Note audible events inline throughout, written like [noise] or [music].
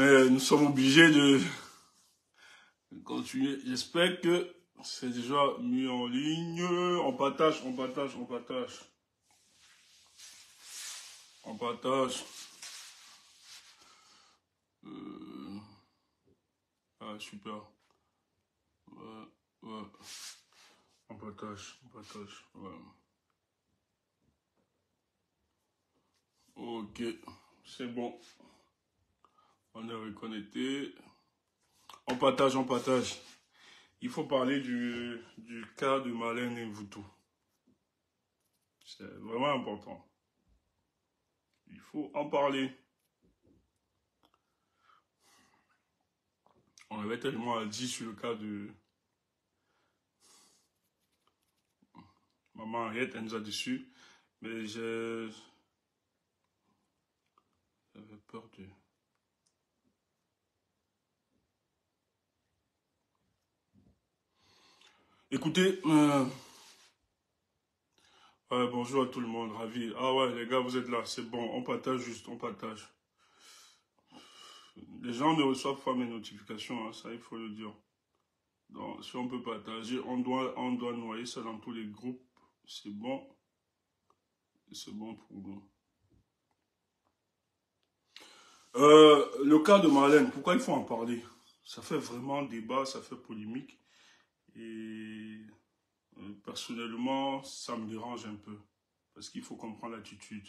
Est, nous sommes obligés de continuer. J'espère que c'est déjà mis en ligne. On partage, on partage, on partage. On partage. Euh, ah, super. Ouais, ouais. On partage, on partage. Ok, c'est bon. On est reconnecté. On partage, on partage. Il faut parler du, cas de Marlène Vuto. C'est vraiment important. Il faut en parler. On avait tellement dit sur le cas de Maman Henriette, elle nous a dessus. Mais. J'avais peur de... Écoutez, euh, bonjour à tout le monde, ravi. Ah ouais, les gars, vous êtes là, c'est bon, on partage juste, on partage. Les gens ne reçoivent pas mes notifications, hein, ça il faut le dire. Donc, si on peut partager, on doit, on doit noyer ça dans tous les groupes. C'est bon. C'est bon pour nous. Euh, le cas de Marlène, pourquoi il faut en parler? Ça fait vraiment débat, ça fait polémique. Et euh, personnellement, ça me dérange un peu. Parce qu'il faut comprendre l'attitude.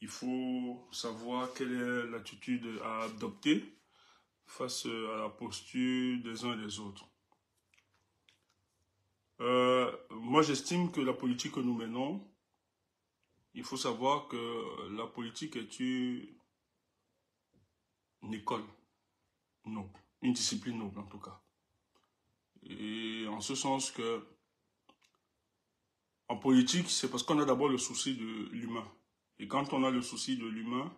Il faut savoir quelle est l'attitude à adopter face à la posture des uns et des autres. Euh, moi, j'estime que la politique que nous menons, il faut savoir que la politique est une école noble, une discipline noble en tout cas. Et en ce sens que, en politique, c'est parce qu'on a d'abord le souci de l'humain. Et quand on a le souci de l'humain,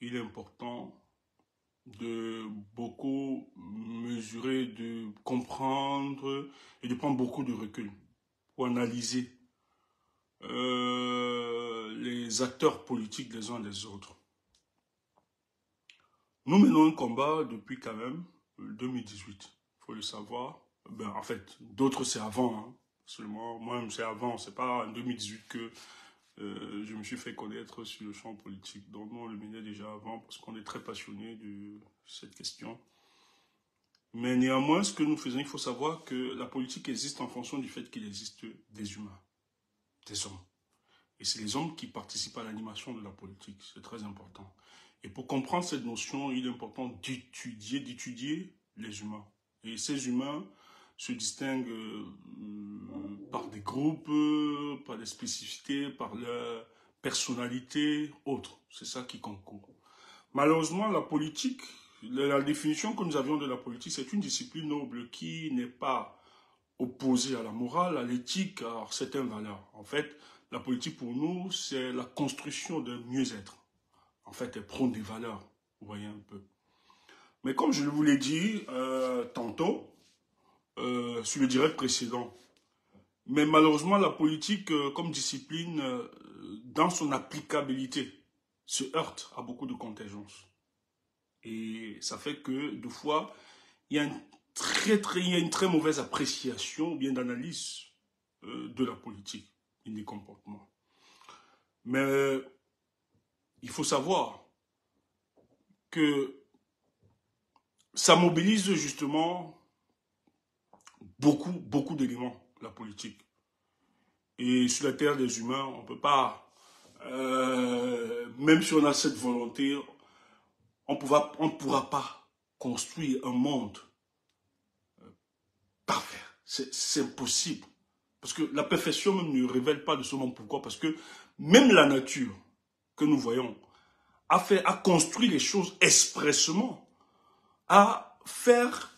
il est important de beaucoup mesurer, de comprendre et de prendre beaucoup de recul pour analyser euh, les acteurs politiques des uns des autres. Nous menons un combat depuis quand même 2018, il faut le savoir. Ben, en fait, d'autres c'est avant, hein. seulement moi c'est avant, c'est pas en 2018 que euh, je me suis fait connaître sur le champ politique. Donc nous on le menait déjà avant parce qu'on est très passionné de cette question. Mais néanmoins, ce que nous faisons, il faut savoir que la politique existe en fonction du fait qu'il existe des humains, des hommes. Et c'est les hommes qui participent à l'animation de la politique, c'est très important. Et pour comprendre cette notion, il est important d'étudier, d'étudier les humains. Et ces humains, se distinguent euh, par des groupes, par des spécificités, par leur personnalité, autres. C'est ça qui concourt. Malheureusement, la politique, la définition que nous avions de la politique, c'est une discipline noble qui n'est pas opposée à la morale, à l'éthique, à certaines valeurs. En fait, la politique pour nous, c'est la construction d'un mieux-être. En fait, elle prône des valeurs, vous voyez un peu. Mais comme je vous l'ai dit euh, tantôt, euh, sur le direct précédent. Mais malheureusement, la politique euh, comme discipline, euh, dans son applicabilité, se heurte à beaucoup de contingences. Et ça fait que, deux fois, il y a une très, très, il y a une très mauvaise appréciation, bien d'analyse de la politique et des comportements. Mais il faut savoir que ça mobilise justement beaucoup, beaucoup d'éléments, la politique. Et sur la terre des humains, on ne peut pas, euh, même si on a cette volonté, on ne pourra pas construire un monde euh, parfait. C'est impossible. Parce que la perfection même ne révèle pas de ce monde. Pourquoi? Parce que même la nature que nous voyons a fait, a construit les choses expressement, à faire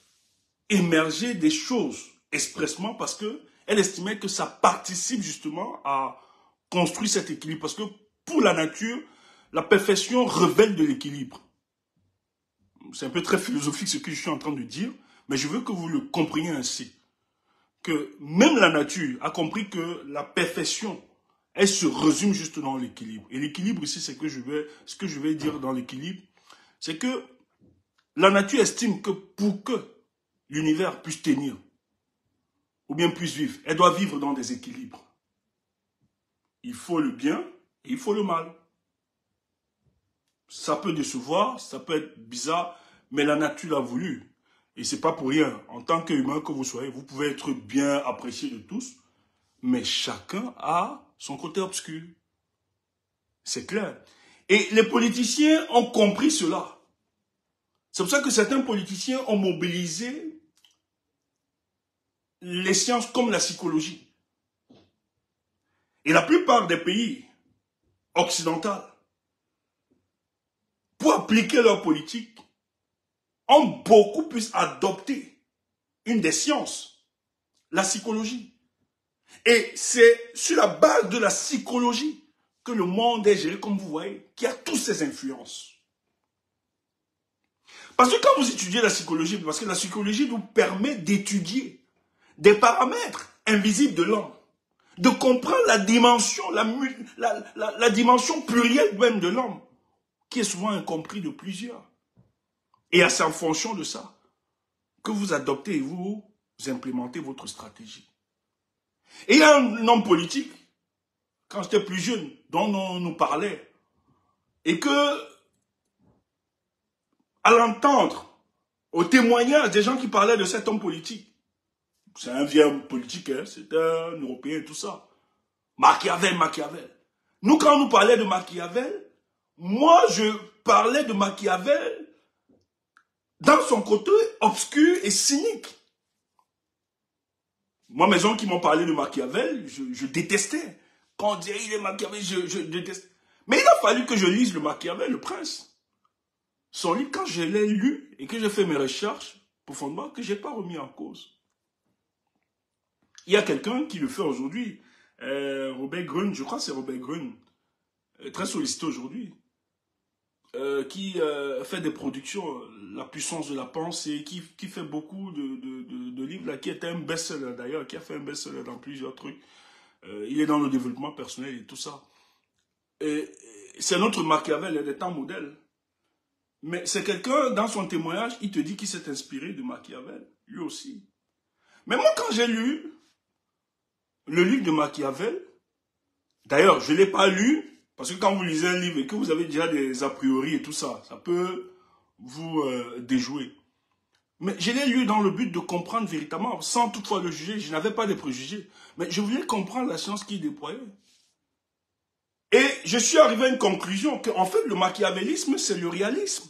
émerger des choses expressement parce que elle estimait que ça participe justement à construire cet équilibre. Parce que pour la nature, la perfection révèle de l'équilibre. C'est un peu très philosophique ce que je suis en train de dire, mais je veux que vous le compreniez ainsi. Que même la nature a compris que la perfection, elle se résume juste dans l'équilibre. Et l'équilibre ici, c'est que je vais, ce que je vais dire dans l'équilibre, c'est que la nature estime que pour que l'univers puisse tenir, ou bien puisse vivre, elle doit vivre dans des équilibres. Il faut le bien et il faut le mal. Ça peut décevoir, ça peut être bizarre, mais la nature l'a voulu. Et c'est pas pour rien. En tant qu'humain que vous soyez, vous pouvez être bien apprécié de tous, mais chacun a son côté obscur. C'est clair. Et les politiciens ont compris cela. C'est pour ça que certains politiciens ont mobilisé les sciences comme la psychologie. Et la plupart des pays occidentaux, pour appliquer leur politique, ont beaucoup plus adopté une des sciences, la psychologie. Et c'est sur la base de la psychologie que le monde est géré, comme vous voyez, qui a toutes ces influences. Parce que quand vous étudiez la psychologie, parce que la psychologie nous permet d'étudier des paramètres invisibles de l'homme, de comprendre la dimension, la, dimension plurielle même de l'homme, qui est souvent incompris de plusieurs. Et c'est en fonction de ça que vous adoptez et vous, vous implémentez votre stratégie. Et il y a un homme politique, quand j'étais plus jeune, dont on nous parlait, et que, à l'entendre, au témoignage des gens qui parlaient de cet homme politique, c'est un vieux politique, hein, c'est un Européen, tout ça. Machiavel, Machiavel. Nous, quand nous parlait de Machiavel, moi, je parlais de Machiavel dans son côté obscur et cynique. Moi, mes gens qui m'ont parlé de Machiavel, je, détestais. Quand on disait il est Machiavel, je, détestais. Mais il a fallu que je lise le Machiavel, le prince. Son livre, quand je l'ai lu et que j'ai fait mes recherches profondément, que je n'ai pas remis en cause. Il y a quelqu'un qui le fait aujourd'hui, euh, Robert Grun, je crois que c'est Robert Grun, euh, très sollicité aujourd'hui. Euh, qui fait des productions, La puissance de la pensée, qui, qui fait beaucoup de, de, livres, là, qui est un best-seller d'ailleurs, qui a fait un best-seller dans plusieurs trucs. il est dans le développement personnel et tout ça. C'est notre Machiavel, il est un modèle. Mais c'est quelqu'un, dans son témoignage, il te dit qu'il s'est inspiré de Machiavel, lui aussi. Mais moi, quand j'ai lu le livre de Machiavel, d'ailleurs, je ne l'ai pas lu, parce que quand vous lisez un livre et que vous avez déjà des a priori et tout ça, ça peut vous euh, déjouer. Mais je l'ai lu dans le but de comprendre véritablement, sans toutefois le juger. Je n'avais pas de préjugés. Mais je voulais comprendre la science qui déployait. Et je suis arrivé à une conclusion qu'en fait, le machiavélisme, c'est le réalisme.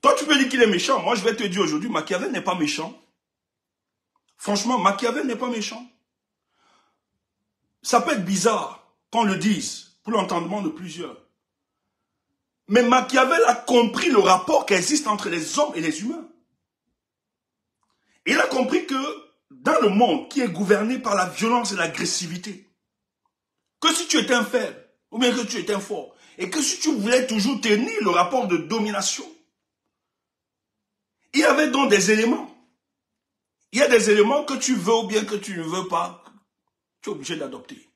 Toi, tu peux dire qu'il est méchant. Moi, je vais te dire aujourd'hui, Machiavel n'est pas méchant. Franchement, Machiavel n'est pas méchant. Ça peut être bizarre qu'on le dise, pour l'entendement de plusieurs. Mais Machiavel a compris le rapport qui existe entre les hommes et les humains. Il a compris que dans le monde qui est gouverné par la violence et l'agressivité, que si tu étais un faible, ou bien que tu étais un fort, et que si tu voulais toujours tenir le rapport de domination, il y avait donc des éléments. Il y a des éléments que tu veux ou bien que tu ne veux pas, tu es obligé d'adopter.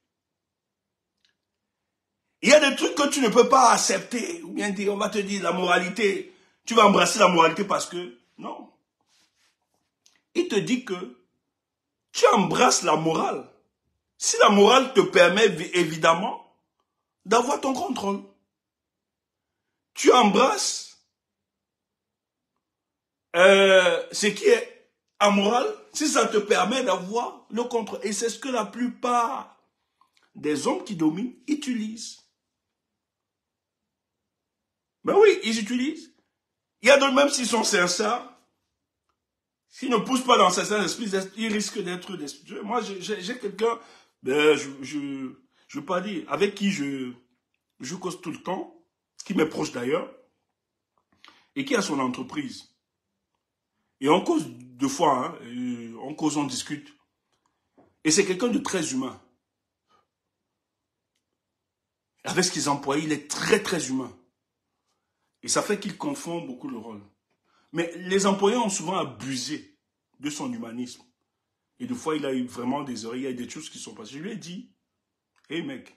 Il y a des trucs que tu ne peux pas accepter. Ou bien dire, on va te dire la moralité. Tu vas embrasser la moralité parce que... Non. Il te dit que tu embrasses la morale. Si la morale te permet évidemment d'avoir ton contrôle. Tu embrasses euh, ce qui est amoral si ça te permet d'avoir le contrôle. Et c'est ce que la plupart des hommes qui dominent utilisent. Ben oui, ils utilisent. Il y a d'autres, même s'ils sont sincères, s'ils ne poussent pas dans certains esprits, ils risquent d'être. Moi, j'ai quelqu'un, ben, je je ne veux pas dire, avec qui je, je cause tout le temps, qui m'est proche d'ailleurs, et qui a son entreprise. Et on cause deux fois, hein, on cause, on discute. Et c'est quelqu'un de très humain. Avec ce qu'ils emploient, il est très très humain. Et ça fait qu'il confond beaucoup le rôle. Mais les employés ont souvent abusé de son humanisme. Et des fois, il a eu vraiment des oreilles, il y a des choses qui sont passées. Je lui ai dit, hé hey mec,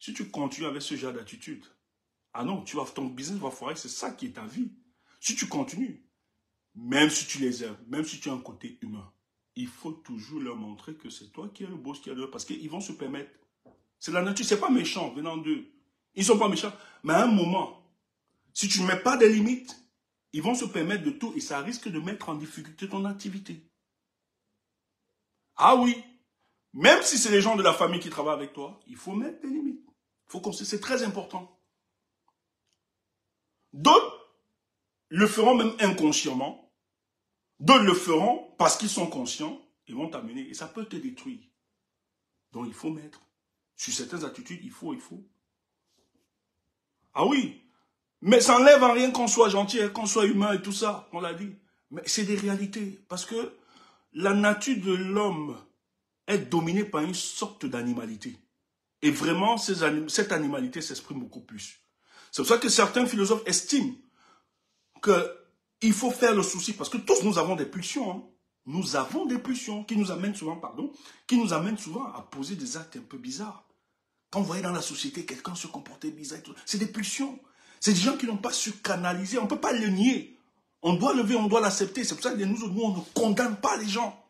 si tu continues avec ce genre d'attitude, Ah non, tu vas, ton business va foirer, c'est ça qui est ta vie. Si tu continues, même si tu les aimes, même si tu as un côté humain, il faut toujours leur montrer que c'est toi qui es le boss, qui est le... Parce qu'ils vont se permettre. C'est la nature, c'est pas méchant venant d'eux. Ils sont pas méchants. Mais à un moment, si tu ne mets pas des limites, ils vont se permettre de tout et ça risque de mettre en difficulté ton activité. Ah oui, même si c'est les gens de la famille qui travaillent avec toi, il faut mettre des limites. Faut c'est très important. D'autres le feront même inconsciemment. D'autres le feront parce qu'ils sont conscients et vont t'amener. Et ça peut te détruire. Donc il faut mettre. Sur certaines attitudes, il faut, il faut. Ah oui. Mais ça enlève en rien qu'on soit gentil, qu'on soit humain et tout ça, on l'a dit. Mais c'est des réalités. Parce que la nature de l'homme est dominée par une sorte d'animalité. Et vraiment, cette animalité s'exprime beaucoup plus. C'est pour ça que certains philosophes estiment qu'il faut faire le souci, parce que tous nous avons des pulsions. Hein. Nous avons des pulsions qui nous amènent souvent, pardon, qui nous amènent souvent à poser des actes un peu bizarres. Quand vous voyez dans la société quelqu'un se comporter bizarre, c'est des pulsions. C'est des gens qui n'ont pas su canaliser. On ne peut pas le nier. On doit lever, on doit l'accepter. C'est pour ça que nous, nous, on ne condamne pas les gens.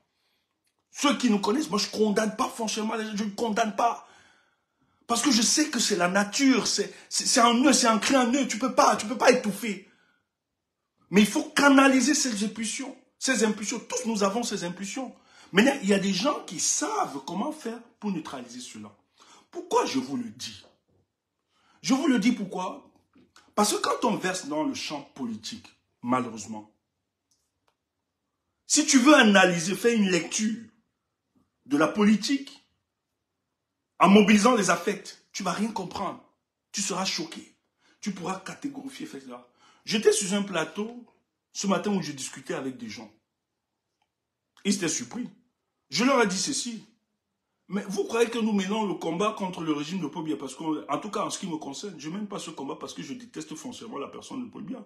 Ceux qui nous connaissent, moi je ne condamne pas franchement les gens, je ne condamne pas. Parce que je sais que c'est la nature, c'est un nœud, c'est un cri en nœud, tu peux pas, peux pas étouffer. Mais il faut canaliser ces impulsions, ces impulsions, tous nous avons ces impulsions. Maintenant, il y a des gens qui savent comment faire pour neutraliser cela. Pourquoi je vous le dis? Je vous le dis pourquoi? Parce que quand on verse dans le champ politique, malheureusement, si tu veux analyser, faire une lecture de la politique, en mobilisant les affects, tu vas rien comprendre. Tu seras choqué. Tu pourras catégorifier, faire ça. J'étais sur un plateau ce matin où je discutais avec des gens. Ils étaient surpris. Je leur ai dit ceci. Mais vous croyez que nous menons le combat contre le régime de Paul Biya Parce qu'en tout cas, en ce qui me concerne, je ne mène pas ce combat parce que je déteste foncièrement la personne de Paul Biya.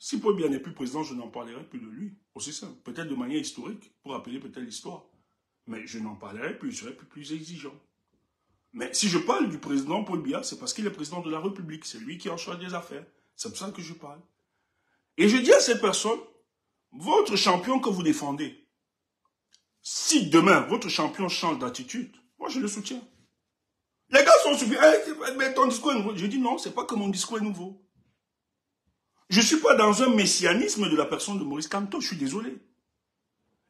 Si Paul Biya n'est plus président, je n'en parlerai plus de lui. Aussi simple. Peut-être de manière historique, pour rappeler peut-être l'histoire. Mais je n'en parlerai plus, je serai plus, exigeant. Mais si je parle du président Paul Biya, c'est parce qu'il est président de la République. C'est lui qui en charge des affaires. C'est pour ça que je parle. Et je dis à cette personne, votre champion que vous défendez, si demain votre champion change d'attitude, moi je le soutiens. Les gars sont surpris. mais ton discours est nouveau. Je dis non, c'est pas que mon discours est nouveau. Je ne suis pas dans un messianisme de la personne de Maurice Camteau, je suis désolé.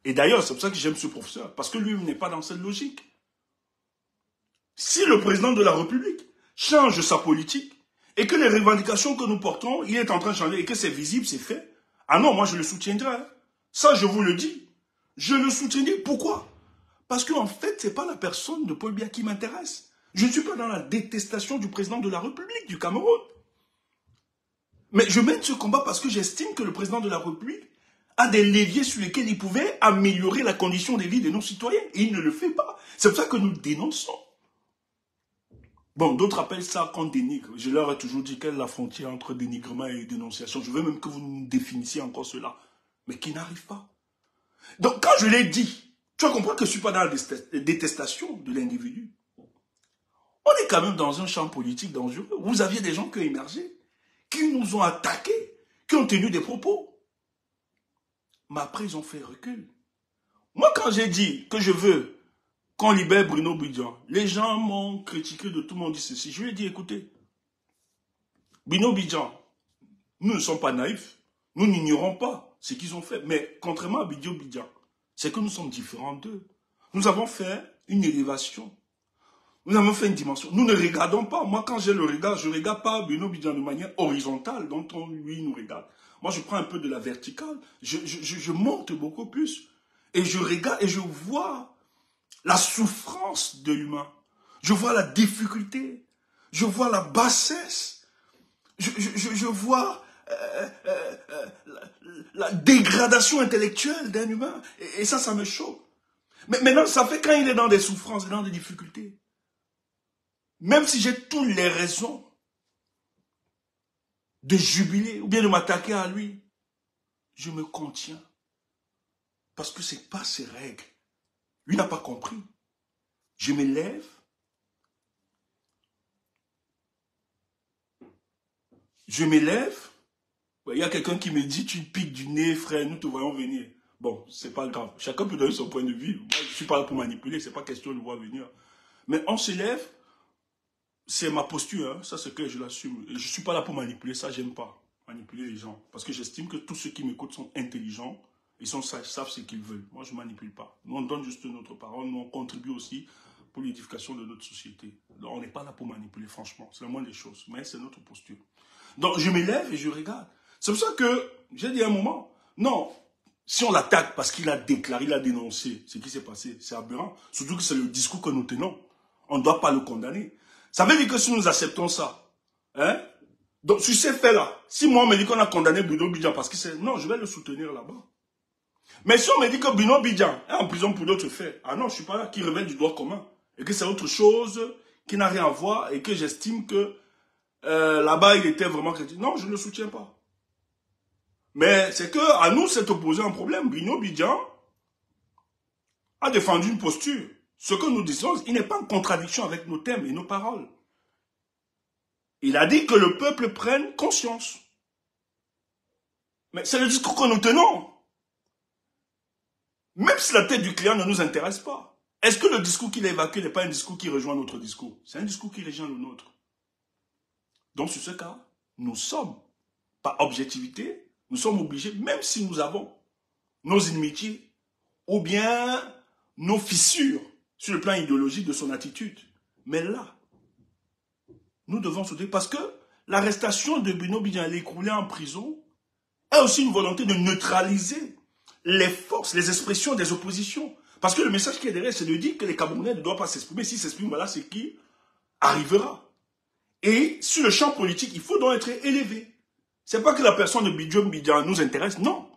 Et d'ailleurs, c'est pour ça que j'aime ce professeur, parce que lui n'est pas dans cette logique. Si le président de la République change sa politique et que les revendications que nous portons, il est en train de changer et que c'est visible, c'est fait, ah non, moi je le soutiendrai. Hein. Ça, je vous le dis. Je le soutiendrai. Pourquoi? Parce qu'en fait, ce n'est pas la personne de Paul Biya qui m'intéresse. Je ne suis pas dans la détestation du président de la République du Cameroun. Mais je mène ce combat parce que j'estime que le président de la République a des leviers sur lesquels il pouvait améliorer la condition de vie de nos citoyens. Et il ne le fait pas. C'est pour ça que nous dénonçons. Bon, d'autres appellent ça qu'on dénigre. Je leur ai toujours dit quelle est la frontière entre dénigrement et dénonciation. Je veux même que vous nous définissiez encore cela. Mais qui n'arrive pas. Donc, quand je l'ai dit, tu vas comprendre que je ne suis pas dans la détestation de l'individu. On est quand même dans un champ politique dangereux. Vous aviez des gens qui ont émergé, qui nous ont attaqués, qui ont tenu des propos. Mais après, ils ont fait recul. Moi, quand j'ai dit que je veux qu'on libère Bruno Bidjan, les gens m'ont critiqué de tout le monde dit ceci. Je lui ai dit, écoutez, Bruno Bidjan, nous ne sommes pas naïfs. Nous n'ignorons pas ce qu'ils ont fait. Mais contrairement à Bidjo Bidjan, c'est que nous sommes différents d'eux. Nous avons fait une élévation. Nous avons fait une dimension. Nous ne regardons pas. Moi, quand j'ai le regard, je ne regarde pas Bruno Bidjan de manière horizontale, dont on, lui, nous regarde. Moi, je prends un peu de la verticale. Je, je monte beaucoup plus. Et je regarde et je vois la souffrance de l'humain. Je vois la difficulté. Je vois la bassesse. Je, vois euh, euh, euh, la, dégradation intellectuelle d'un humain. Et, ça, ça me choque. Mais maintenant, ça fait quand il est dans des souffrances dans des difficultés. Même si j'ai toutes les raisons de jubiler ou bien de m'attaquer à lui, je me contiens. Parce que ce n'est pas ses règles. Lui n'a pas compris. Je me lève. je m'élève, il y a quelqu'un qui me dit, tu piques du nez, frère, nous te voyons venir. Bon, c'est pas grave. Chacun peut donner son point de vue. Moi, je suis pas là pour manipuler, c'est pas question de voir venir. Mais on s'élève, c'est ma posture, hein. ça c'est que je l'assume. Je suis pas là pour manipuler, ça j'aime pas. Manipuler les gens. Parce que j'estime que tous ceux qui m'écoutent sont intelligents, ils sont savent ce qu'ils veulent. Moi, je manipule pas. Nous, on donne juste notre parole, nous, on contribue aussi pour l'édification de notre société. Donc, on n'est pas là pour manipuler, franchement. C'est la moindre des choses. Mais c'est notre posture. Donc, je m'élève et je regarde. C'est pour ça que j'ai dit à un moment, non, si on l'attaque parce qu'il a déclaré, il a dénoncé ce qui s'est passé, c'est aberrant. Surtout que c'est le discours que nous tenons. On ne doit pas le condamner. Ça veut dire que si nous acceptons ça, hein, donc sur ces faits-là, si moi on me dit qu'on a condamné Bruno Bidjan parce que c'est... Non, je vais le soutenir là-bas. Mais si on me dit que Bruno Bidjan est en prison pour d'autres faits, ah non, je suis pas là, qui révèle du droit commun. Et que c'est autre chose qui n'a rien à voir et que j'estime que euh, là-bas il était vraiment chrétien. Non, je ne le soutiens pas. Mais c'est que à nous c'est opposé un problème. Bruno Bidjan a défendu une posture. Ce que nous disons, il n'est pas en contradiction avec nos thèmes et nos paroles. Il a dit que le peuple prenne conscience. Mais c'est le discours que nous tenons. Même si la tête du client ne nous intéresse pas. Est-ce que le discours qu'il a évacué n'est pas un discours qui rejoint notre discours? C'est un discours qui rejoint le nôtre. Donc, sur ce cas, nous sommes, par objectivité, nous sommes obligés, même si nous avons nos inimitiés ou bien nos fissures sur le plan idéologique de son attitude. Mais là, nous devons soutenir parce que l'arrestation de Bruno Bidjan, l'écrouler en prison, est aussi une volonté de neutraliser les forces, les expressions des oppositions. Parce que le message qui est derrière, c'est de dire que les Camerounais ne doivent pas s'exprimer. S'ils s'expriment, voilà ce qui arrivera. Et sur le champ politique, il faut donc être élevé. C'est pas que la personne de Bidjom Bidjan nous intéresse, non.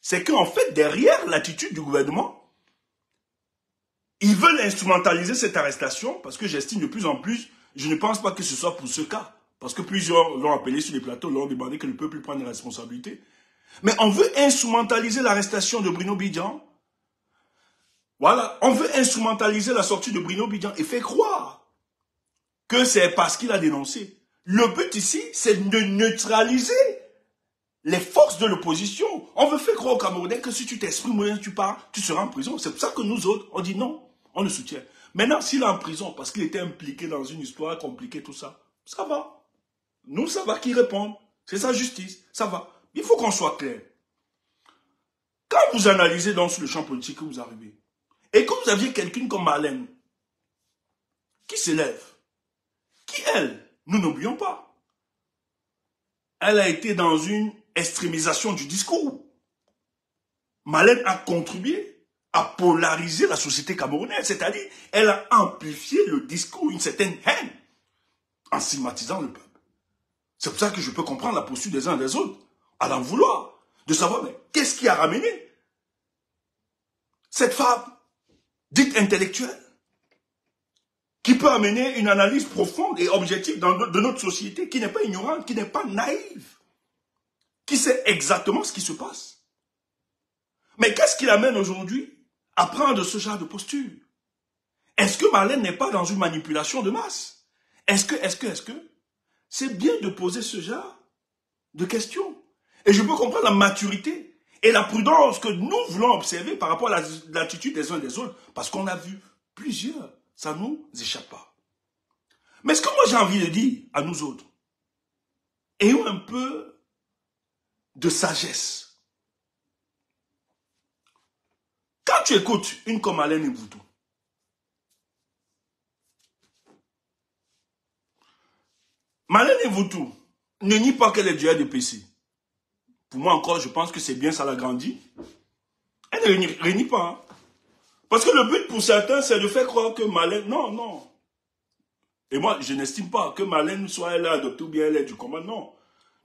C'est qu'en fait, derrière l'attitude du gouvernement, ils veulent instrumentaliser cette arrestation parce que j'estime de plus en plus, je ne pense pas que ce soit pour ce cas. Parce que plusieurs l'ont appelé sur les plateaux, l'ont demandé que le peuple prenne des responsabilités. Mais on veut instrumentaliser l'arrestation de Bruno Bidjan. Voilà, on veut instrumentaliser la sortie de Bruno Bidjan et faire croire que c'est parce qu'il a dénoncé. Le but ici, c'est de neutraliser les forces de l'opposition. On veut faire croire au Camerounais que si tu t'exprimes, tu pars, tu seras en prison. C'est pour ça que nous autres, on dit non, on le soutient. Maintenant, s'il est en prison parce qu'il était impliqué dans une histoire compliquée, tout ça, ça va. Nous, ça va qu'il réponde. C'est sa justice, ça va. Il faut qu'on soit clair. Quand vous analysez dans le champ politique que vous arrivez, et que vous aviez quelqu'un comme Marlène, qui s'élève, qui elle, nous n'oublions pas, elle a été dans une extrémisation du discours. Marlène a contribué à polariser la société camerounaise, c'est-à-dire elle a amplifié le discours, une certaine haine, en stigmatisant le peuple. C'est pour ça que je peux comprendre la posture des uns et des autres à l'en vouloir, de savoir, mais qu'est-ce qui a ramené cette femme dite intellectuelle, qui peut amener une analyse profonde et objective de notre société, qui n'est pas ignorante, qui n'est pas naïve, qui sait exactement ce qui se passe. Mais qu'est-ce qui l'amène aujourd'hui à prendre ce genre de posture? Est-ce que Marlène n'est pas dans une manipulation de masse? Est-ce que, est-ce que, est-ce que C'est bien de poser ce genre de questions? Et je peux comprendre la maturité et la prudence que nous voulons observer par rapport à l'attitude des uns et des autres. Parce qu'on a vu plusieurs. Ça ne nous échappe pas. Mais ce que moi j'ai envie de dire à nous autres, ayons un peu de sagesse. Quand tu écoutes une comme Alain Boutou, Malène Voutou ne nie pas qu'elle est du RDPC. Moi encore, je pense que c'est bien, ça l'a grandi. Elle ne réunit pas. Hein. Parce que le but pour certains, c'est de faire croire que Malène... Non, non. Et moi, je n'estime pas que Marlène soit elle adoptée ou bien elle est du combat. Non.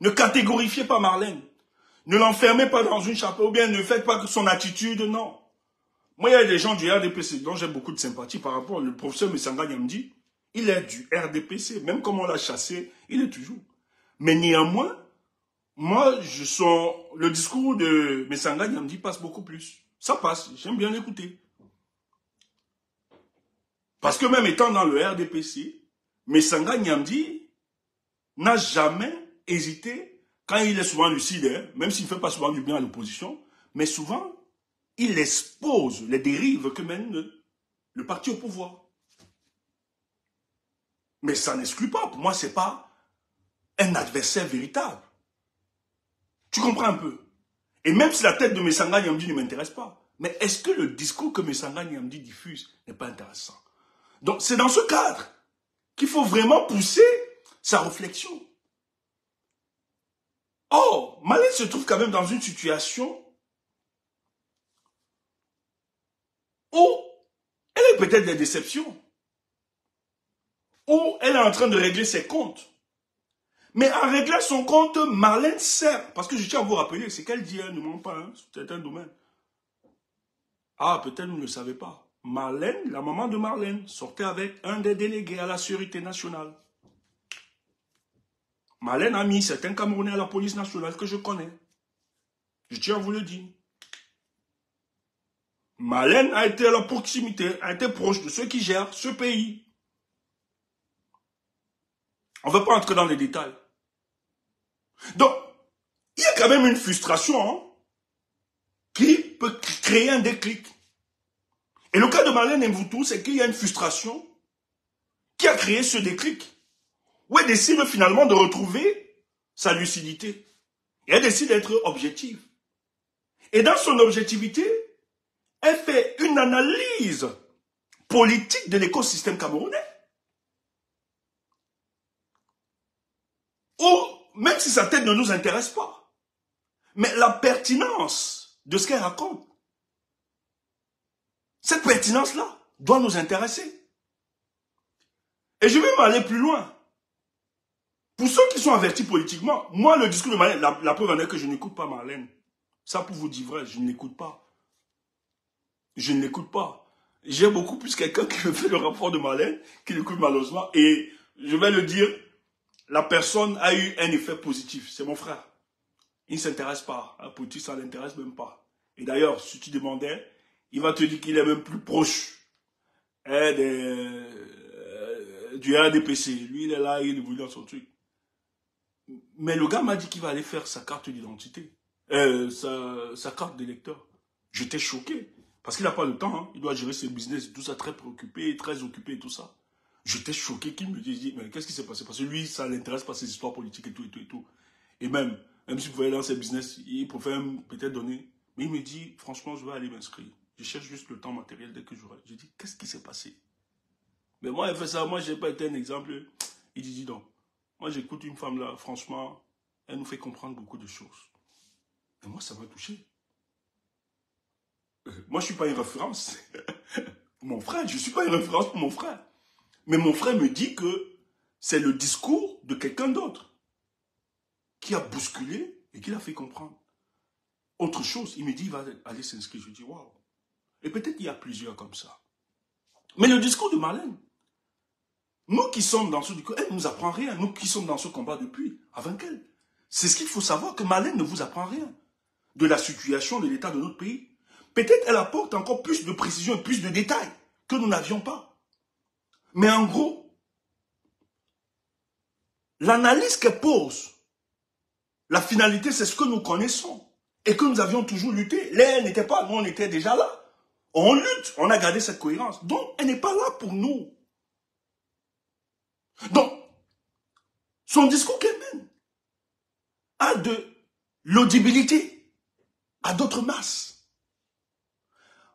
Ne catégorifiez pas Marlène. Ne l'enfermez pas dans une chapeau ou bien ne faites pas que son attitude, non. Moi, il y a des gens du RDPC dont j'ai beaucoup de sympathie par rapport au professeur Messanga dit, Il est du RDPC. Même comme on l'a chassé, il est toujours. Mais néanmoins, moi, je sens, le discours de Messanga Nyamdi passe beaucoup plus. Ça passe, j'aime bien l'écouter. Parce que même étant dans le RDPC, Messanga Nyamdi n'a jamais hésiter, quand il est souvent lucide, hein, même s'il ne fait pas souvent du bien à l'opposition, mais souvent, il expose les dérives que mène le, parti au pouvoir. Mais ça n'exclut pas, pour moi, ce n'est pas un adversaire véritable. Tu comprends un peu? Et même si la tête de Messanga Nyamdi ne m'intéresse pas, mais est-ce que le discours que Messanga Nyamdi diffuse n'est pas intéressant? Donc c'est dans ce cadre qu'il faut vraiment pousser sa réflexion. Or, Malin se trouve quand même dans une situation où elle est peut-être des déceptions, où elle est en train de régler ses comptes. Mais en réglant son compte, Marlène sert, parce que je tiens à vous rappeler, c'est qu'elle dit, hein, ne ment pas, hein, c'est un domaine. Ah, peut-être vous ne le savez pas. Marlène, la maman de Marlène, sortait avec un des délégués à la sécurité nationale. Marlène a mis certains Camerounais à la police nationale que je connais. Je tiens à vous le dire. Marlène a été à la proximité, a été proche de ceux qui gèrent ce pays. On ne veut pas entrer dans les détails. Donc, il y a quand même une frustration hein, qui peut créer un déclic. Et le cas de Marlène Mvoutou, c'est qu'il y a une frustration qui a créé ce déclic. Où elle décide finalement de retrouver sa lucidité. Et elle décide d'être objective. Et dans son objectivité, elle fait une analyse politique de l'écosystème camerounais. Ou, même si sa tête ne nous intéresse pas, mais la pertinence de ce qu'elle raconte, cette pertinence-là doit nous intéresser. Et je vais m'aller plus loin. Pour ceux qui sont avertis politiquement, moi, le discours de Marlène, la, preuve en est que je n'écoute pas Marlène. Ça, pour vous dire vrai, je ne l'écoute pas. Je ne l'écoute pas. J'ai beaucoup plus quelqu'un qui me fait le rapport de Marlène, qui l'écoute malheureusement. Et je vais le dire, la personne a eu un effet positif. C'est mon frère. Il ne s'intéresse pas. La politique, ça ne l'intéresse même pas. Et d'ailleurs, si tu demandais, il va te dire qu'il est même plus proche hein, euh, du RDPC. Lui, il est là, il est dans son truc. Mais le gars m'a dit qu'il va aller faire sa carte d'identité, euh, sa, carte d'électeur. J'étais choqué. Parce qu'il n'a pas le temps, hein. il doit gérer ses business, tout ça, très préoccupé, très occupé tout ça. J'étais choqué qu'il me dise, mais qu'est-ce qui s'est passé? Parce que lui, ça l'intéresse pas ses histoires politiques et tout et tout et tout. Et même, même s'il pouvait aller dans ses business, il préfère peut-être donner. Mais il me dit, franchement, je vais aller m'inscrire. Je cherche juste le temps matériel dès que j'aurai. Je dis, qu'est-ce qui s'est passé? Mais moi, elle fait ça. Moi, je n'ai pas été un exemple. Il dit, dis donc, moi, j'écoute une femme là, franchement, elle nous fait comprendre beaucoup de choses. Et moi, ça m'a touché. Euh, moi, je ne suis pas une référence. [laughs] mon frère, je ne suis pas une référence pour mon frère. Mais mon frère me dit que c'est le discours de quelqu'un d'autre qui a bousculé et qui l'a fait comprendre. Autre chose, il me dit, il va aller s'inscrire. Je dis, waouh. Et peut-être qu'il y a plusieurs comme ça. Mais le discours de Marlène, nous qui sommes dans ce discours, elle ne nous apprend rien. Nous qui sommes dans ce combat depuis, avant qu'elle. C'est ce qu'il faut savoir, que Marlène ne vous apprend rien de la situation de l'état de notre pays. Peut-être elle apporte encore plus de précision et plus de détails que nous n'avions pas. Mais en gros, l'analyse qu'elle pose, la finalité, c'est ce que nous connaissons et que nous avions toujours lutté. Elle n'était pas, nous on était déjà là. On lutte, on a gardé cette cohérence. Donc, elle n'est pas là pour nous. Donc, son discours qu'elle mène a de l'audibilité à d'autres masses.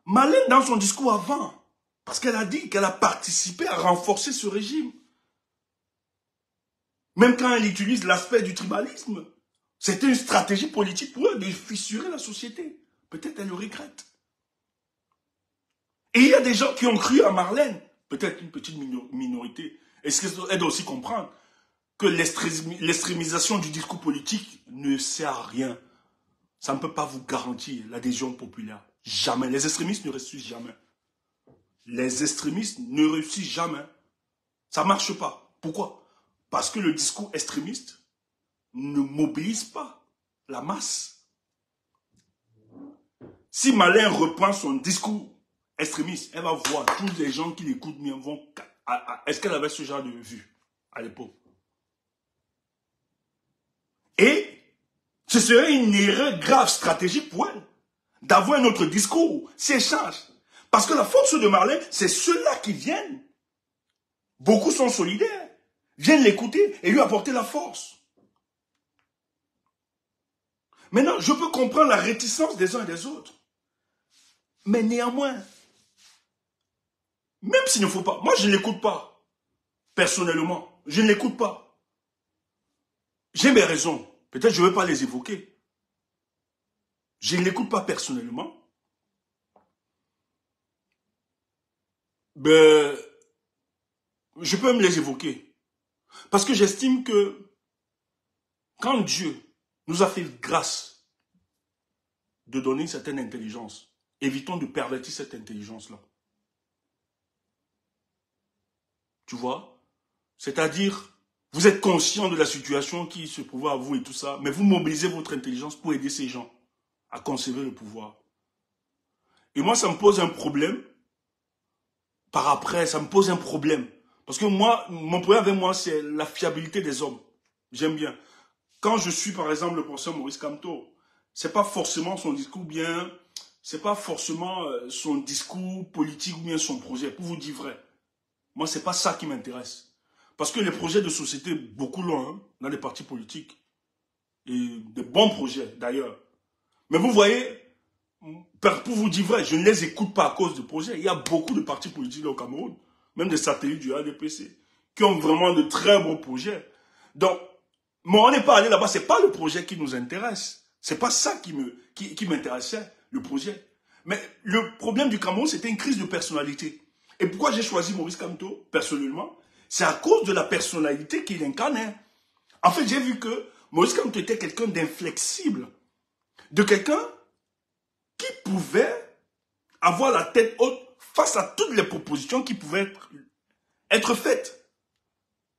Malène, dans son discours avant, parce qu'elle a dit qu'elle a participé à renforcer ce régime, même quand elle utilise l'aspect du tribalisme, c'était une stratégie politique pour elle de fissurer la société. Peut-être elle le regrette. Et il y a des gens qui ont cru à Marlène, peut-être une petite minorité. Est-ce qu'elle doit aussi comprendre que l'extrémisation du discours politique ne sert à rien Ça ne peut pas vous garantir l'adhésion populaire. Jamais. Les extrémistes ne réussissent jamais. Les extrémistes ne réussissent jamais. Ça ne marche pas. Pourquoi? Parce que le discours extrémiste ne mobilise pas la masse. Si Malin reprend son discours extrémiste, elle va voir tous les gens qui l'écoutent bien vont... Est-ce qu'elle avait ce genre de vue à l'époque? Et ce serait une erreur grave stratégique pour elle d'avoir un autre discours, s'échange. Parce que la force de Marlène, c'est ceux-là qui viennent. Beaucoup sont solidaires, viennent l'écouter et lui apporter la force. Maintenant, je peux comprendre la réticence des uns et des autres. Mais néanmoins, même s'il ne faut pas, moi je ne l'écoute pas, personnellement, je ne l'écoute pas. J'ai mes raisons, peut-être je ne vais pas les évoquer. Je ne l'écoute pas personnellement. Ben, je peux me les évoquer. Parce que j'estime que quand Dieu nous a fait grâce de donner une certaine intelligence, évitons de pervertir cette intelligence-là. Tu vois? C'est-à-dire, vous êtes conscient de la situation qui se trouve à vous et tout ça, mais vous mobilisez votre intelligence pour aider ces gens à conserver le pouvoir. Et moi, ça me pose un problème. Par après, ça me pose un problème. Parce que moi, mon problème avec moi, c'est la fiabilité des hommes. J'aime bien. Quand je suis, par exemple, le professeur Maurice Camteau, c'est pas forcément son discours bien, c'est pas forcément euh, son discours politique ou bien son projet, pour vous dire vrai. Moi, c'est pas ça qui m'intéresse. Parce que les projets de société, beaucoup loin, hein, dans les partis politiques. Et des bons projets, d'ailleurs. Mais vous voyez, pour vous dire vrai, je ne les écoute pas à cause de projets. Il y a beaucoup de partis politiques au Cameroun, même des satellites du ADPC, qui ont vraiment de très bons projets. Donc, mais on n'est pas allé là-bas, c'est pas le projet qui nous intéresse. C'est pas ça qui, qui m'intéressait, le projet. Mais le problème du Cameroun, c'était une crise de personnalité. Et pourquoi j'ai choisi Maurice Kamto, personnellement? C'est à cause de la personnalité qu'il incarnait. En fait, j'ai vu que Maurice Kamto était quelqu'un d'inflexible. De quelqu'un qui pouvait avoir la tête haute face à toutes les propositions qui pouvaient être, faites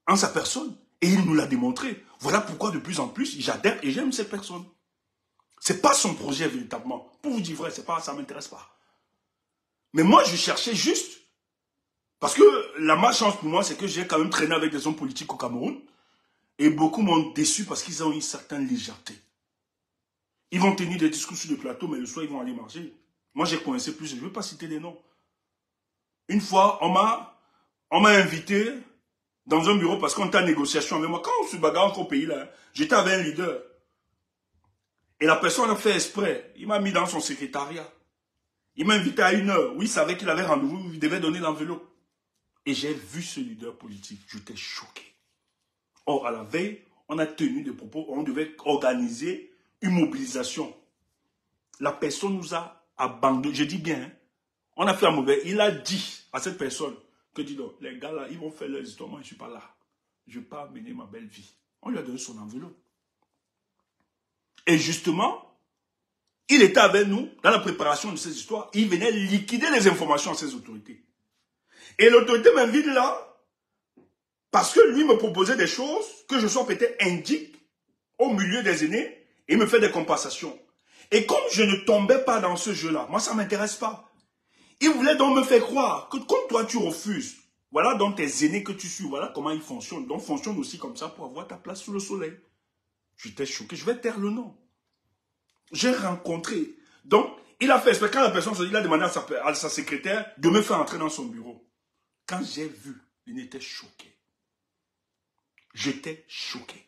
en sa personne. Et il nous l'a démontré. Voilà pourquoi de plus en plus, j'adhère et j'aime ces personnes. C'est pas son projet véritablement. Pour vous dire vrai, c'est pas, ça m'intéresse pas. Mais moi, je cherchais juste. Parce que la malchance pour moi, c'est que j'ai quand même traîné avec des hommes politiques au Cameroun. Et beaucoup m'ont déçu parce qu'ils ont une certaine légèreté. Ils vont tenir des discours sur le plateau, mais le soir, ils vont aller marcher. Moi, j'ai coincé plus, je ne veux pas citer des noms. Une fois, on m'a, invité dans un bureau parce qu'on était en négociation avec moi. Quand on se bagarre au pays là, j'étais avec un leader. Et la personne a fait exprès. Il m'a mis dans son secrétariat. Il m'a invité à une heure. Oui, il savait qu'il avait rendez-vous, il devait donner l'enveloppe. Et j'ai vu ce leader politique. J'étais choqué. Or, à la veille, on a tenu des propos, on devait organiser une mobilisation. La personne nous a abandonné. Je dis bien, hein. on a fait un mauvais. Il a dit à cette personne, que dit donc, les gars là, ils vont faire leur histoire, moi je ne suis pas là. Je ne vais pas mener ma belle vie. On lui a donné son enveloppe. Et justement, il était avec nous dans la préparation de ces histoires. Il venait liquider les informations à ses autorités. Et l'autorité m'invite là, parce que lui me proposait des choses que je sois peut-être indique au milieu des aînés et me fait des compensations. Et comme je ne tombais pas dans ce jeu-là, moi ça ne m'intéresse pas. Il voulait donc me faire croire que comme toi tu refuses, voilà donc tes aînés que tu suis, voilà comment ils fonctionnent. Donc fonctionne aussi comme ça pour avoir ta place sous le soleil. J'étais choqué, je vais taire le nom. J'ai rencontré. Donc, il a fait quand la personne, il a demandé à sa, à sa secrétaire de me faire entrer dans son bureau. Quand j'ai vu, il était choqué. J'étais choqué.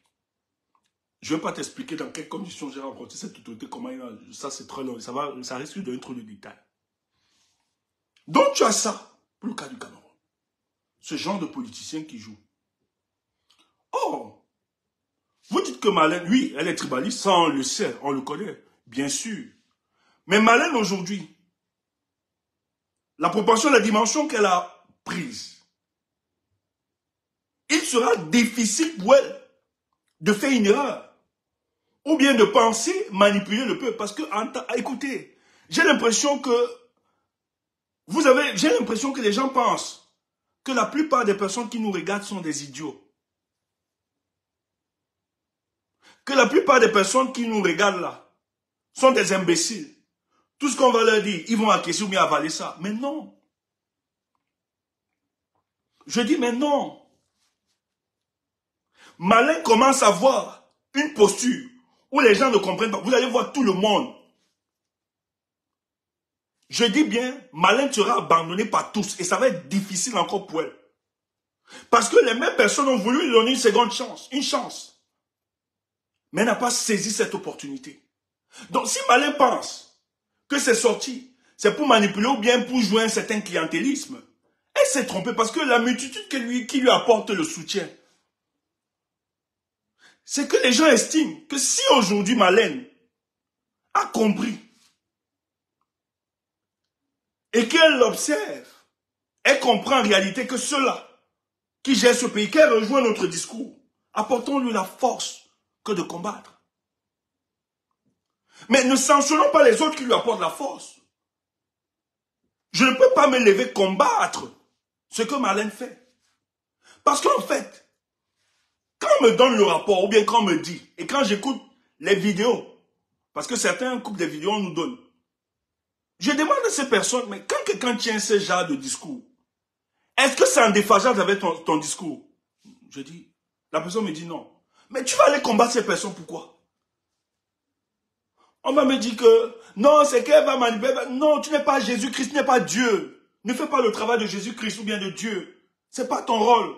Je ne vais pas t'expliquer dans quelles conditions j'ai rencontré cette autorité, comment il a, ça c'est très long, ça, va, ça risque de trop de. Donc tu as ça, pour le cas du Cameroun. Ce genre de politicien qui joue. Oh, vous dites que Malène, oui, elle est tribaliste, ça on le sait, on le connaît, bien sûr. Mais Malène aujourd'hui, la proportion, la dimension qu'elle a prise, il sera difficile pour elle de faire une erreur. Ou bien de penser manipuler le peuple. Parce que, écoutez, j'ai l'impression que vous avez, j'ai l'impression que les gens pensent que la plupart des personnes qui nous regardent sont des idiots. Que la plupart des personnes qui nous regardent là sont des imbéciles. Tout ce qu'on va leur dire, ils vont acquiescer ou bien avaler ça. Mais non. Je dis, mais non. Malin commence à voir une posture où les gens ne comprennent pas, vous allez voir tout le monde. Je dis bien, Malin sera abandonné par tous et ça va être difficile encore pour elle. Parce que les mêmes personnes ont voulu lui donner une seconde chance, une chance. Mais elle n'a pas saisi cette opportunité. Donc si Malin pense que c'est sorti, c'est pour manipuler ou bien pour jouer un certain clientélisme, elle s'est trompée parce que la multitude qui lui apporte le soutien, c'est que les gens estiment que si aujourd'hui Malène a compris et qu'elle l'observe, elle comprend en réalité que ceux-là qui gèrent ce pays, qu'elle rejoint notre discours, apportons-lui la force que de combattre. Mais ne sanctionnons pas les autres qui lui apportent la force. Je ne peux pas me lever combattre ce que Malène fait. Parce qu'en fait, quand on me donne le rapport, ou bien quand on me dit, et quand j'écoute les vidéos, parce que certains coupent des vidéos, on nous donne. Je demande à ces personnes, mais quand quelqu'un tient ce genre de discours, est-ce que c'est en déphasage avec ton, discours? Je dis, la personne me dit non. Mais tu vas aller combattre ces personnes, pourquoi? On va me dire que, non, c'est qu'elle va manipuler. Non, tu n'es pas Jésus-Christ, tu n'es pas Dieu. Ne fais pas le travail de Jésus-Christ ou bien de Dieu. C'est pas ton rôle.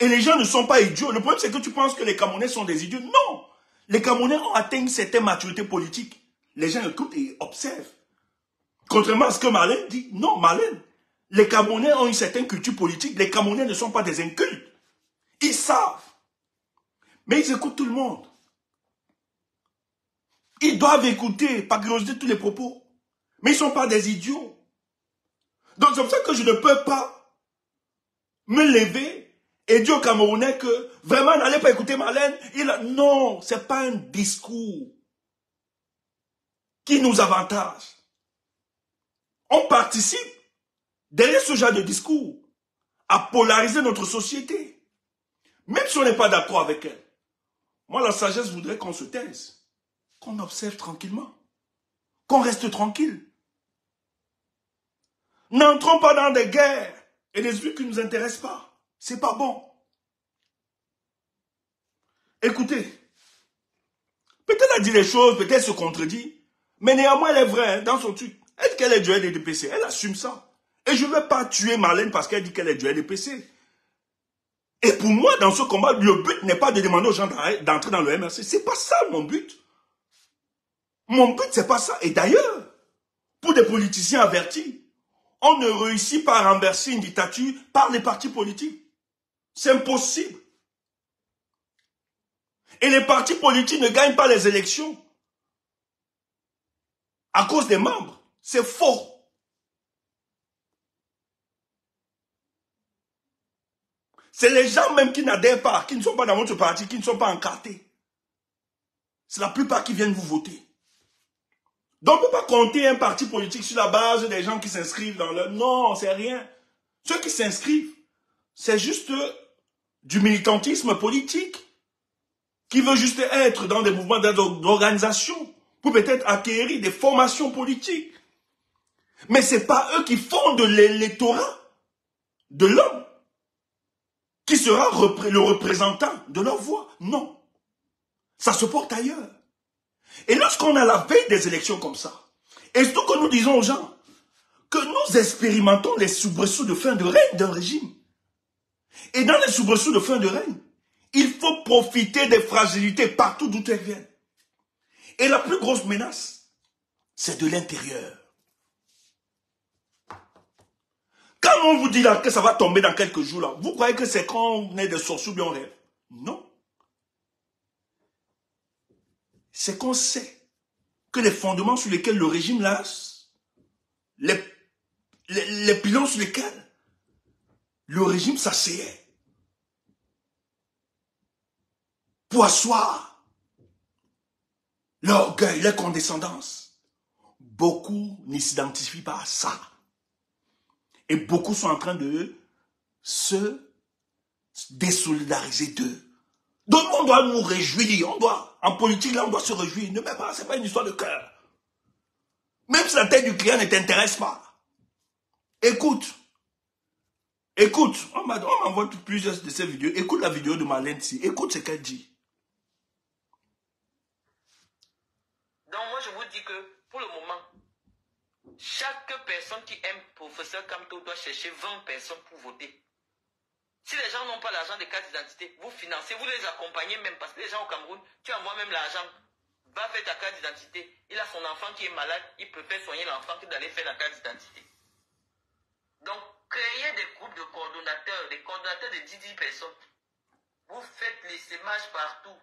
Et les gens ne sont pas idiots. Le problème, c'est que tu penses que les Camerounais sont des idiots. Non Les Camerounais ont atteint une certaine maturité politique. Les gens écoutent et observent. Contrairement à ce que Malin dit. Non, Malin. Les Camerounais ont une certaine culture politique. Les Camerounais ne sont pas des incultes. Ils savent. Mais ils écoutent tout le monde. Ils doivent écouter, par curiosité, tous les propos. Mais ils ne sont pas des idiots. Donc c'est pour ça que je ne peux pas me lever et Dieu Camerounais que vraiment n'allez pas écouter Marlène. Il a... Non, c'est pas un discours qui nous avantage. On participe derrière ce genre de discours à polariser notre société. Même si on n'est pas d'accord avec elle. Moi, la sagesse voudrait qu'on se taise, qu'on observe tranquillement, qu'on reste tranquille. N'entrons pas dans des guerres et des vues qui ne nous intéressent pas. C'est pas bon. Écoutez, peut-être elle dit les choses, peut-être se contredit, mais néanmoins elle est vraie hein, dans son truc. Elle dit qu'elle est du LDPC, elle assume ça. Et je ne vais pas tuer Marlène parce qu'elle dit qu'elle est du LDPC. Et pour moi, dans ce combat, le but n'est pas de demander aux gens d'entrer dans le MRC. C'est pas ça mon but. Mon but, c'est pas ça. Et d'ailleurs, pour des politiciens avertis, on ne réussit pas à renverser une dictature par les partis politiques. C'est impossible. Et les partis politiques ne gagnent pas les élections à cause des membres. C'est faux. C'est les gens même qui n'adhèrent pas, qui ne sont pas dans votre parti, qui ne sont pas encartés. C'est la plupart qui viennent vous voter. Donc on ne peut pas compter un parti politique sur la base des gens qui s'inscrivent dans le... Non, c'est rien. Ceux qui s'inscrivent, c'est juste du militantisme politique qui veut juste être dans des mouvements d'organisation pour peut-être acquérir des formations politiques. Mais ce n'est pas eux qui font de l'électorat de l'homme qui sera le représentant de leur voix. Non. Ça se porte ailleurs. Et lorsqu'on a la veille des élections comme ça, est-ce que nous disons aux gens que nous expérimentons les soubresauts de fin de règne d'un régime? Et dans les soubresauts de fin de règne, il faut profiter des fragilités partout d'où elles viennent. Et la plus grosse menace, c'est de l'intérieur. Quand on vous dit là que ça va tomber dans quelques jours, là, vous croyez que c'est quand on est des sorciers ou bien on rêve? Non. C'est qu'on sait que les fondements sur lesquels le régime les, les, les pilons sur lesquels le régime s'asseyait pour asseoir l'orgueil, la condescendance. Beaucoup ne s'identifient pas à ça. Et beaucoup sont en train de se désolidariser d'eux. Donc on doit nous réjouir, on en politique là, on doit se réjouir. Ne mets pas, c'est pas une histoire de cœur. Même si la tête du client ne t'intéresse pas. Écoute, Écoute, on m'envoie plusieurs de ces vidéos. Écoute la vidéo de Marlène. Écoute ce qu'elle dit. Donc moi je vous dis que pour le moment, chaque personne qui aime professeur Camto doit chercher 20 personnes pour voter. Si les gens n'ont pas l'argent des cartes d'identité, vous financez, vous les accompagnez même. Parce que les gens au Cameroun, tu envoies même l'argent. Va faire ta carte d'identité. Il a son enfant qui est malade, il préfère soigner l'enfant que d'aller faire la carte d'identité. Donc, créez des groupes de coordonnateurs, des coordonnateurs de 10-10 personnes. Vous faites les sémages partout,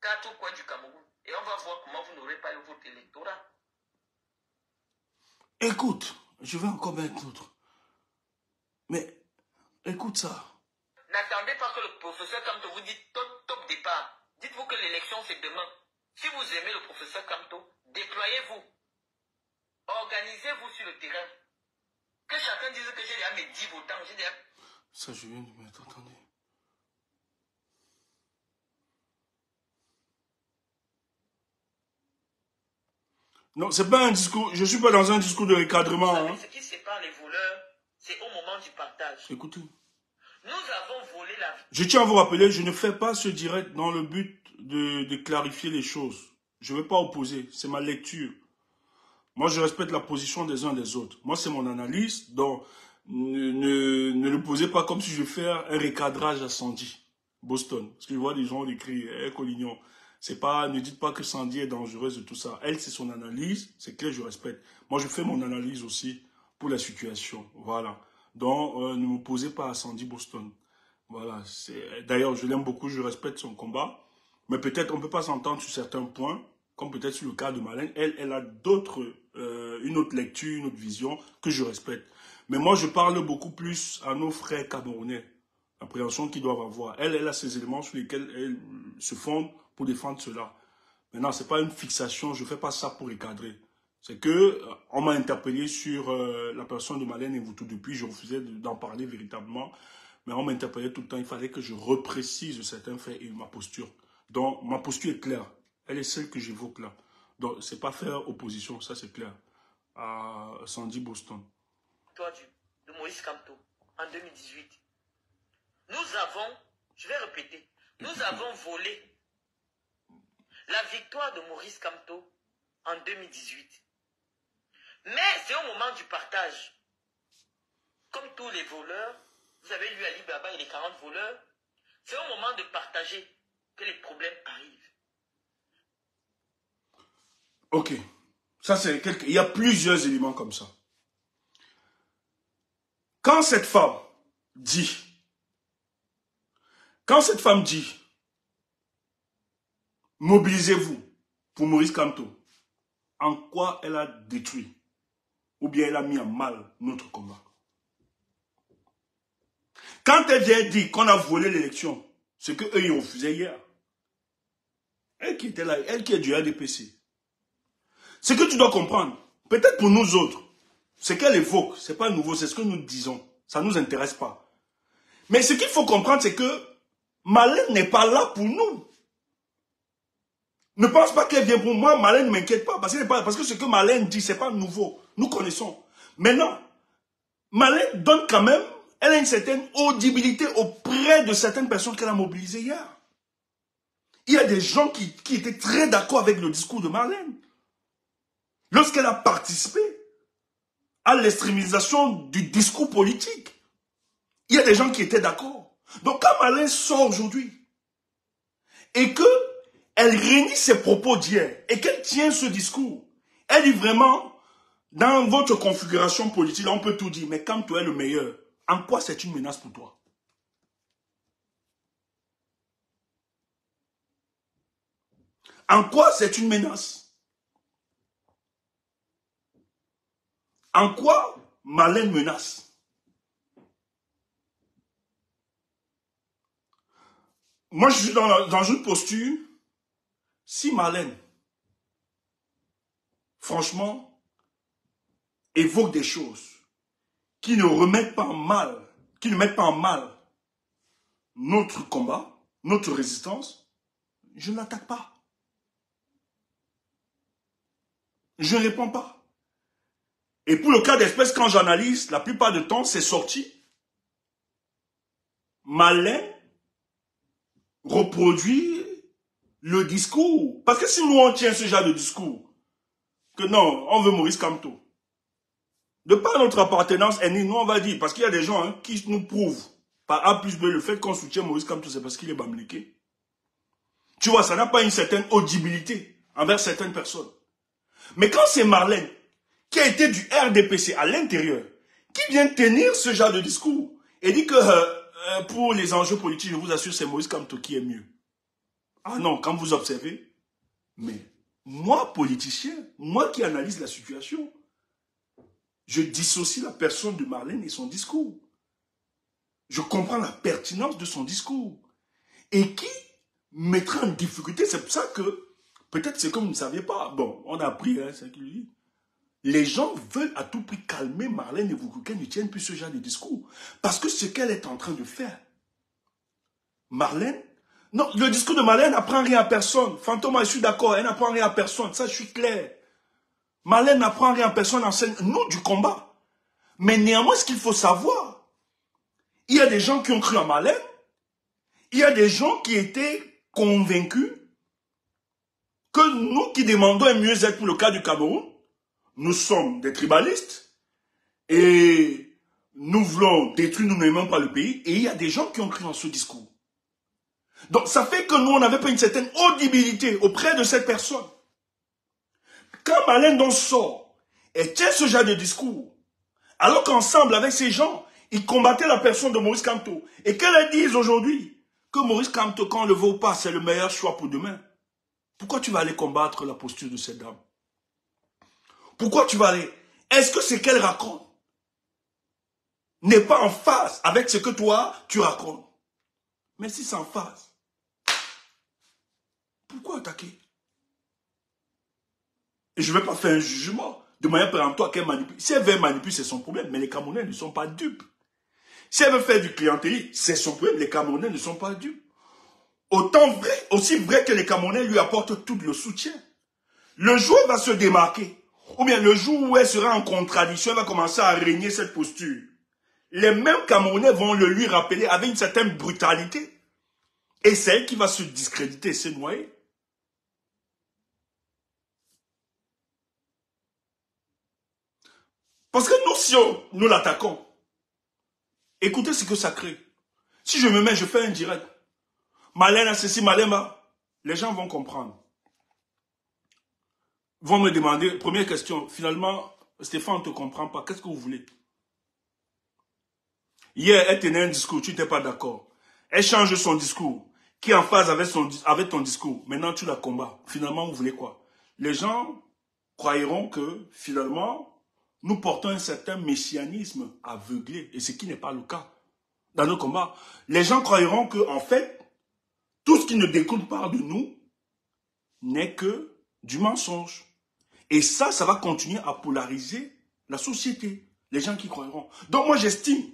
quatre coins du Cameroun. Et on va voir comment vous n'aurez pas le vote électoral. Écoute, je vais encore mettre d'autres. Mais, écoute ça. N'attendez pas que le professeur Kamto vous dise top, top départ. Dites-vous que l'élection c'est demain. Si vous aimez le professeur Kamto, déployez-vous. Organisez-vous sur le terrain. Que chacun dise que j'ai déjà mes 10 votants. J'ai déjà... Ça, je viens de mettre, attendez. Non, c'est pas un discours. Je suis pas dans un discours de recadrement. Vous savez, hein. ce qui sépare les voleurs, c'est au moment du partage. Écoutez. Nous avons volé la vie. Je tiens à vous rappeler, je ne fais pas ce direct dans le but de, de clarifier les choses. Je ne vais pas opposer, c'est ma lecture. Moi, je respecte la position des uns des autres. Moi, c'est mon analyse, donc ne, ne, ne le posez pas comme si je fais un recadrage à Sandy, Boston. Parce que je vois des gens écrire, eh, Collignon, c'est pas, ne dites pas que Sandy est dangereuse de tout ça. Elle, c'est son analyse, c'est clair, je respecte. Moi, je fais mon analyse aussi pour la situation. Voilà. Donc, euh, ne me posez pas à Sandy Boston. Voilà. D'ailleurs, je l'aime beaucoup, je respecte son combat. Mais peut-être on ne peut pas s'entendre sur certains points, comme peut-être sur le cas de Malène. Elle, elle a d'autres, euh, une autre lecture, une autre vision que je respecte. Mais moi, je parle beaucoup plus à nos frères camerounais, l'appréhension qu'ils doivent avoir. Elle, elle a ces éléments sur lesquels elle se fonde pour défendre cela. Maintenant, c'est pas une fixation, je fais pas ça pour recadrer. C'est que euh, on m'a interpellé sur euh, la personne de Malène et vous tout depuis, je refusais de- d'en parler véritablement, mais on m'interpellait tout le temps, il fallait que je reprécise certains faits et ma posture. Donc, ma posture est claire. Elle est celle que j'évoque là. Donc, c'est pas faire opposition, ça c'est clair. À Sandy Boston. victoire du- de Maurice Kamto en 2018. Nous avons, je vais répéter, nous [laughs] avons volé la victoire de Maurice Kamto en 2018. Mais c'est au moment du partage. Comme tous les voleurs, vous avez lu Ali Baba et les 40 voleurs, c'est au moment de partager que les problèmes arrivent. Ok. Ça, c'est quelque... Il y a plusieurs éléments comme ça. Quand cette femme dit, quand cette femme dit, mobilisez-vous pour Maurice Kamto, en quoi elle a détruit ou bien elle a mis en mal notre combat? Quand elle vient dire qu'on a volé l'élection, c'est que eux ils ont refusé hier. Elle qui était là, elle qui est du RDPC. Ce que tu dois comprendre, peut-être pour nous autres, ce qu'elle évoque, c'est pas nouveau, c'est ce que nous disons. Ça nous intéresse pas. Mais ce qu'il faut comprendre, c'est que Malène n'est pas là pour nous. Ne pense pas qu'elle vient pour moi, Malène ne m'inquiète pas, parce que, ce que Malène dit, c'est pas nouveau. Nous connaissons. Maintenant, Malène donne quand même, elle a une certaine audibilité auprès de certaines personnes qu'elle a mobilisées hier. Il y a des gens qui, qui étaient très d'accord avec le discours de Marlène. Lorsqu'elle a participé à l'extrémisation du discours politique, il y a des gens qui étaient d'accord. Donc quand Marlène sort aujourd'hui et que elle réunit ses propos d'hier et qu'elle tient ce discours, elle dit vraiment, dans votre configuration politique, on peut tout dire, mais quand tu es le meilleur, en quoi c'est une menace pour toi? En quoi c'est une menace? En quoi Malène menace? Moi, je suis dans, une posture, si Malène, franchement, évoque des choses qui ne remettent pas en mal, qui ne mettent pas en mal notre combat, notre résistance, je ne l'attaque pas. Je ne réponds pas. Et pour le cas d'espèce, quand j'analyse, la plupart du temps, c'est sorti. Malin reproduit le discours. Parce que si nous, on tient ce genre de discours, que non, on veut Maurice Camto. De par notre appartenance ethnique, nous on va dire, parce qu'il y a des gens hein, qui nous prouvent par A plus B le fait qu'on soutient Maurice Camto, c'est parce qu'il est bamléqué. Tu vois, ça n'a pas une certaine audibilité envers certaines personnes. Mais quand c'est Marlène, qui a été du RDPC à l'intérieur, qui vient tenir ce genre de discours et dit que euh, euh, pour les enjeux politiques, je vous assure, c'est Maurice Kamto qui est mieux. Ah non, quand vous observez, mais moi, politicien, moi qui analyse la situation, je dissocie la personne de Marlène et son discours. Je comprends la pertinence de son discours. Et qui mettra en difficulté, c'est pour ça que, peut-être c'est comme vous ne saviez pas, bon, on a appris, hein, c'est qu'il dit, les gens veulent à tout prix calmer Marlène et qu'elle ne tienne plus ce genre de discours. Parce que ce qu'elle est en train de faire, Marlène, non, le discours de Marlène n'apprend rien à personne. Fantôme, je suis d'accord, elle n'apprend rien à personne. Ça, je suis clair. Marlène n'apprend rien à personne, enseigne nous du combat. Mais néanmoins, ce qu'il faut savoir, il y a des gens qui ont cru en Marlène, il y a des gens qui étaient convaincus que nous qui demandons un mieux-être pour le cas du Cameroun, nous sommes des tribalistes et nous voulons détruire, nous n'aimons pas le pays. Et il y a des gens qui ont cru en ce discours. Donc ça fait que nous, on n'avait pas une certaine audibilité auprès de cette personne. Quand Malin Don sort et tient ce genre de discours, alors qu'ensemble avec ces gens, ils combattaient la personne de Maurice Camteau, et qu'elle dise aujourd'hui que Maurice Camteau, quand on le veut pas, c'est le meilleur choix pour demain, pourquoi tu vas aller combattre la posture de cette dame? Pourquoi tu vas aller? Est-ce que ce qu'elle raconte n'est pas en phase avec ce que toi, tu racontes? Mais si c'est en phase, pourquoi attaquer? Je ne vais pas faire un jugement de manière péremptoire qu'elle manipule. Si elle veut manipuler, c'est son problème, mais les Camerounais ne sont pas dupes. Si elle veut faire du clientélisme, c'est son problème, les Camerounais ne sont pas dupes. Autant vrai, aussi vrai que les Camerounais lui apportent tout le soutien. Le joueur va se démarquer ou bien le jour où elle sera en contradiction, elle va commencer à régner cette posture. Les mêmes Camerounais vont le lui rappeler avec une certaine brutalité. Et c'est elle qui va se discréditer, se noyer. Parce que nous, si nous l'attaquons, écoutez ce que ça crée. Si je me mets, je fais un direct. Malène ceci, Malène les gens vont comprendre vont me demander, première question, finalement, Stéphane ne te comprend pas, qu'est-ce que vous voulez? Hier, elle tenait un discours, tu n'étais pas d'accord. Elle change son discours, qui est en phase avec, son, avec ton discours. Maintenant, tu la combats. Finalement, vous voulez quoi? Les gens croiront que, finalement, nous portons un certain messianisme aveuglé, et ce qui n'est pas le cas dans nos combats. Les gens croiront que, en fait, tout ce qui ne découle pas de nous n'est que du mensonge. Et ça, ça va continuer à polariser la société, les gens qui croiront. Donc moi, j'estime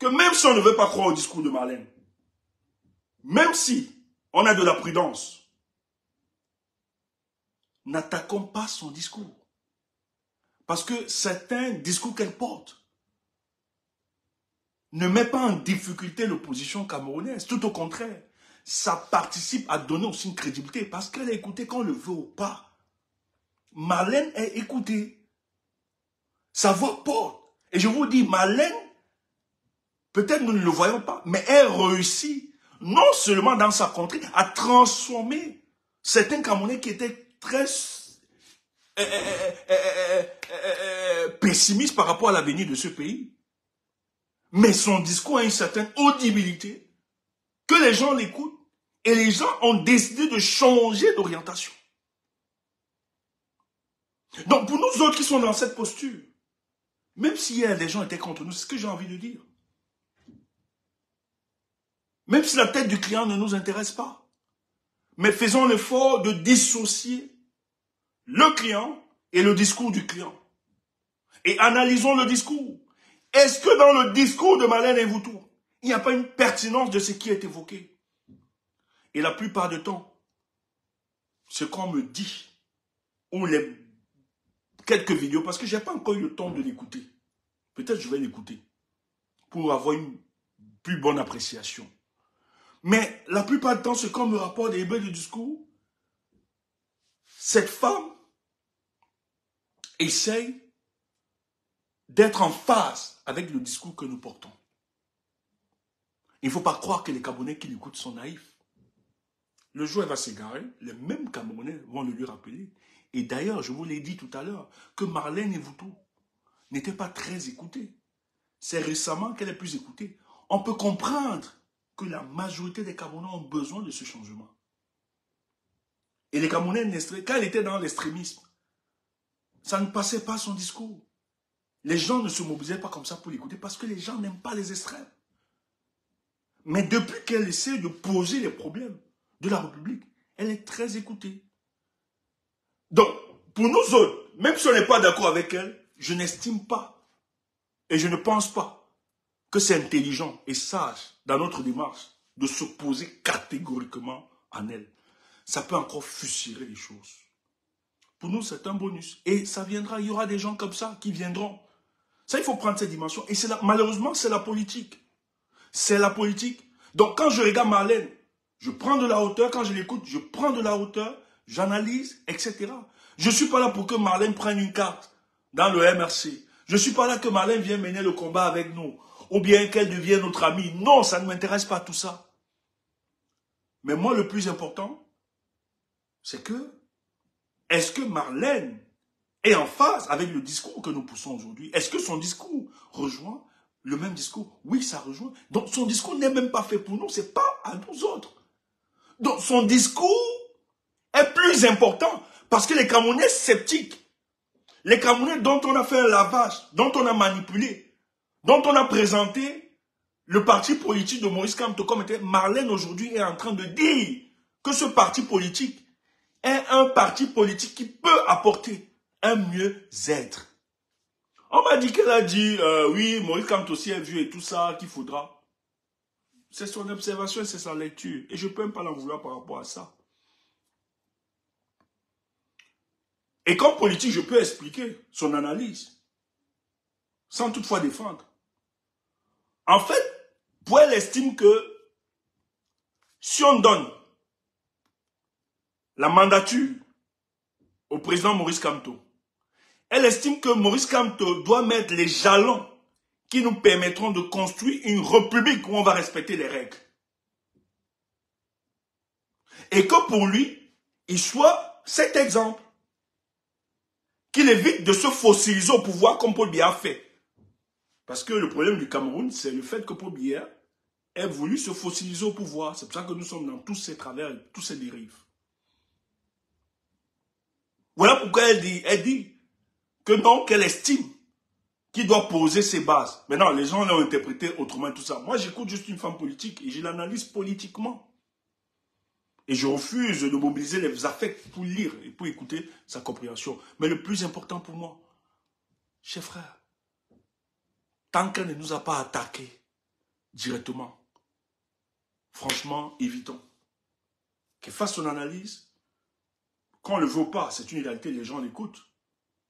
que même si on ne veut pas croire au discours de Marlène, même si on a de la prudence, n'attaquons pas son discours. Parce que certains discours qu'elle porte ne met pas en difficulté l'opposition camerounaise. Tout au contraire, ça participe à donner aussi une crédibilité parce qu'elle a écouté qu'on le veut ou pas. Marlène est écoutée. Sa voix porte. Et je vous dis, Marlène, peut-être nous ne le voyons pas, mais elle réussit, non seulement dans sa contrée, à transformer certains Camerounais qui étaient très pessimistes par rapport à l'avenir de ce pays. Mais son discours a une certaine audibilité, que les gens l'écoutent, et les gens ont décidé de changer d'orientation. Donc pour nous autres qui sommes dans cette posture, même si des gens étaient contre nous, c'est ce que j'ai envie de dire. Même si la tête du client ne nous intéresse pas. Mais faisons l'effort de dissocier le client et le discours du client. Et analysons le discours. Est-ce que dans le discours de Malène et Voutou, il n'y a pas une pertinence de ce qui est évoqué? Et la plupart du temps, ce qu'on me dit, ou les quelques vidéos parce que je n'ai pas encore eu le temps de l'écouter. Peut-être je vais l'écouter pour avoir une plus bonne appréciation. Mais la plupart du temps, ce qu'on me rapporte des du discours, cette femme essaye d'être en phase avec le discours que nous portons. Il ne faut pas croire que les Camerounais qui l'écoutent sont naïfs. Le jour elle va s'égarer, les mêmes Camerounais vont le lui rappeler. Et d'ailleurs, je vous l'ai dit tout à l'heure, que Marlène Evoutou n'était pas très écoutée. C'est récemment qu'elle est plus écoutée. On peut comprendre que la majorité des Camerounais ont besoin de ce changement. Et les Camerounais, quand elle était dans l'extrémisme, ça ne passait pas son discours. Les gens ne se mobilisaient pas comme ça pour l'écouter parce que les gens n'aiment pas les extrêmes. Mais depuis qu'elle essaie de poser les problèmes de la République, elle est très écoutée. Donc, pour nous autres, même si on n'est pas d'accord avec elle, je n'estime pas et je ne pense pas que c'est intelligent et sage dans notre démarche de s'opposer catégoriquement à elle. Ça peut encore fustiger les choses. Pour nous, c'est un bonus. Et ça viendra, il y aura des gens comme ça qui viendront. Ça, il faut prendre cette dimension. Et malheureusement, c'est la politique. C'est la politique. Donc, quand je regarde Marlène, je prends de la hauteur. Quand je l'écoute, je prends de la hauteur, j'analyse, etc. Je ne suis pas là pour que Marlène prenne une carte dans le MRC. Je ne suis pas là que Marlène vienne mener le combat avec nous. Ou bien qu'elle devienne notre amie. Non, ça ne m'intéresse pas tout ça. Mais moi, le plus important, c'est que, est-ce que Marlène est en phase avec le discours que nous poussons aujourd'hui? Est-ce que son discours rejoint le même discours? Oui, ça rejoint. Donc son discours n'est même pas fait pour nous, c'est pas à nous autres. Donc son discours est plus important parce que les Camerounais sceptiques, les Camerounais dont on a fait un lavage, dont on a manipulé, dont on a présenté le parti politique de Maurice Kamto comme était Marlène aujourd'hui est en train de dire que ce parti politique est un parti politique qui peut apporter un mieux-être. On m'a dit qu'elle a dit, euh, oui, Maurice Kamto aussi est vu et tout ça, qu'il faudra. C'est son observation c'est sa lecture. Et je ne peux même pas l'en vouloir par rapport à ça. Et comme politique, je peux expliquer son analyse, sans toutefois défendre. En fait, pour elle estime que si on donne la mandature au président Maurice Kamto, elle estime que Maurice Kamto doit mettre les jalons qui nous permettront de construire une république où on va respecter les règles. Et que pour lui, il soit cet exemple. Qu'il évite de se fossiliser au pouvoir comme Paul Biya fait. Parce que le problème du Cameroun, c'est le fait que Paul Biya ait voulu se fossiliser au pouvoir. C'est pour ça que nous sommes dans tous ces travers, tous ces dérives. Voilà pourquoi elle dit, elle dit que non, qu'elle estime qu'il doit poser ses bases. Maintenant, les gens l'ont interprété autrement tout ça. Moi, j'écoute juste une femme politique et je l'analyse politiquement. Et je refuse de mobiliser les affects pour lire et pour écouter sa compréhension. Mais le plus important pour moi, chers frères, tant qu'elle ne nous a pas attaqués directement, franchement, évitons. Qu'elle fasse son analyse. Quand on ne le veut pas, c'est une réalité, les gens l'écoutent.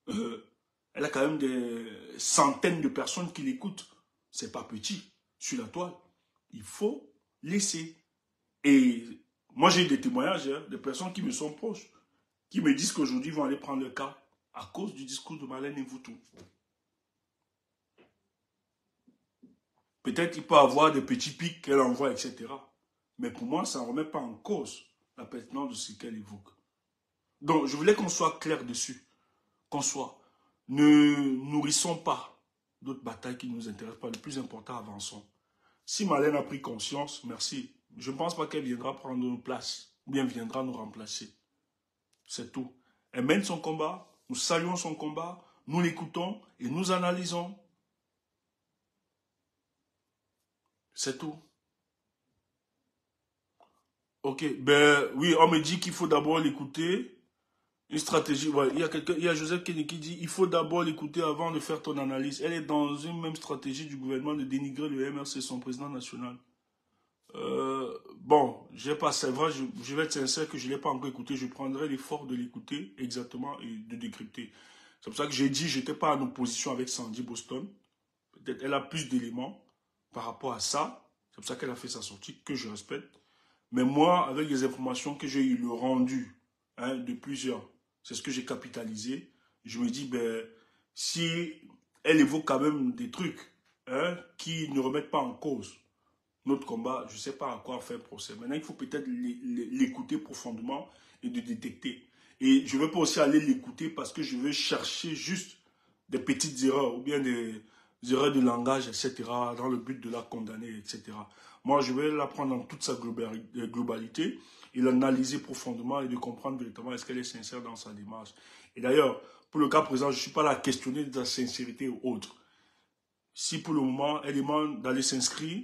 Euh, elle a quand même des centaines de personnes qui l'écoutent. C'est pas petit sur la toile. Il faut laisser. Et moi, j'ai des témoignages hein, de personnes qui me sont proches, qui me disent qu'aujourd'hui, ils vont aller prendre le cas à cause du discours de Marlène Mvoutou. Peut-être qu'il peut avoir des petits pics qu'elle envoie, etc. Mais pour moi, ça ne remet pas en cause la pertinence de ce qu'elle évoque. Donc, je voulais qu'on soit clair dessus. Qu'on soit. Ne nourrissons pas d'autres batailles qui ne nous intéressent pas. Le plus important, avançons. Si Marlène a pris conscience, merci. Je ne pense pas qu'elle viendra prendre nos places, ou bien viendra nous remplacer. C'est tout. Elle mène son combat, nous saluons son combat, nous l'écoutons et nous analysons. C'est tout. Ok, ben oui, on me dit qu'il faut d'abord l'écouter. Une stratégie, il, y a il y a Joseph Kennedy qui dit il faut d'abord l'écouter avant de faire ton analyse. Elle est dans une même stratégie du gouvernement de dénigrer le MRC, son président national. Euh, bon, j'ai pas, c'est vrai, je, vais être sincère que je ne l'ai pas encore écouté. Je prendrai l'effort de l'écouter exactement et de décrypter. C'est pour ça que j'ai dit, j'étais pas en opposition avec Sandy Boston. Peut-être elle a plus d'éléments par rapport à ça. C'est pour ça qu'elle a fait sa sortie, que je respecte. Mais moi, avec les informations que j'ai eu le rendu hein, de plusieurs, c'est ce que j'ai capitalisé. je me dis, ben, si elle évoque quand même des trucs hein, qui ne remettent pas en cause notre combat, je ne sais pas à quoi faire procès. Maintenant, il faut peut-être l'écouter profondément et de détecter. Et je ne veux pas aussi aller l'écouter parce que je veux chercher juste des petites erreurs ou bien des, erreurs de langage, etc., dans le but de la condamner, etc. Moi, je vais la prendre dans toute sa globalité et l'analyser profondément et de comprendre véritablement est-ce qu'elle est sincère dans sa démarche. Et d'ailleurs, pour le cas présent, je ne suis pas là à questionner de sa sincérité ou autre. Si pour le moment, elle demande d'aller s'inscrire,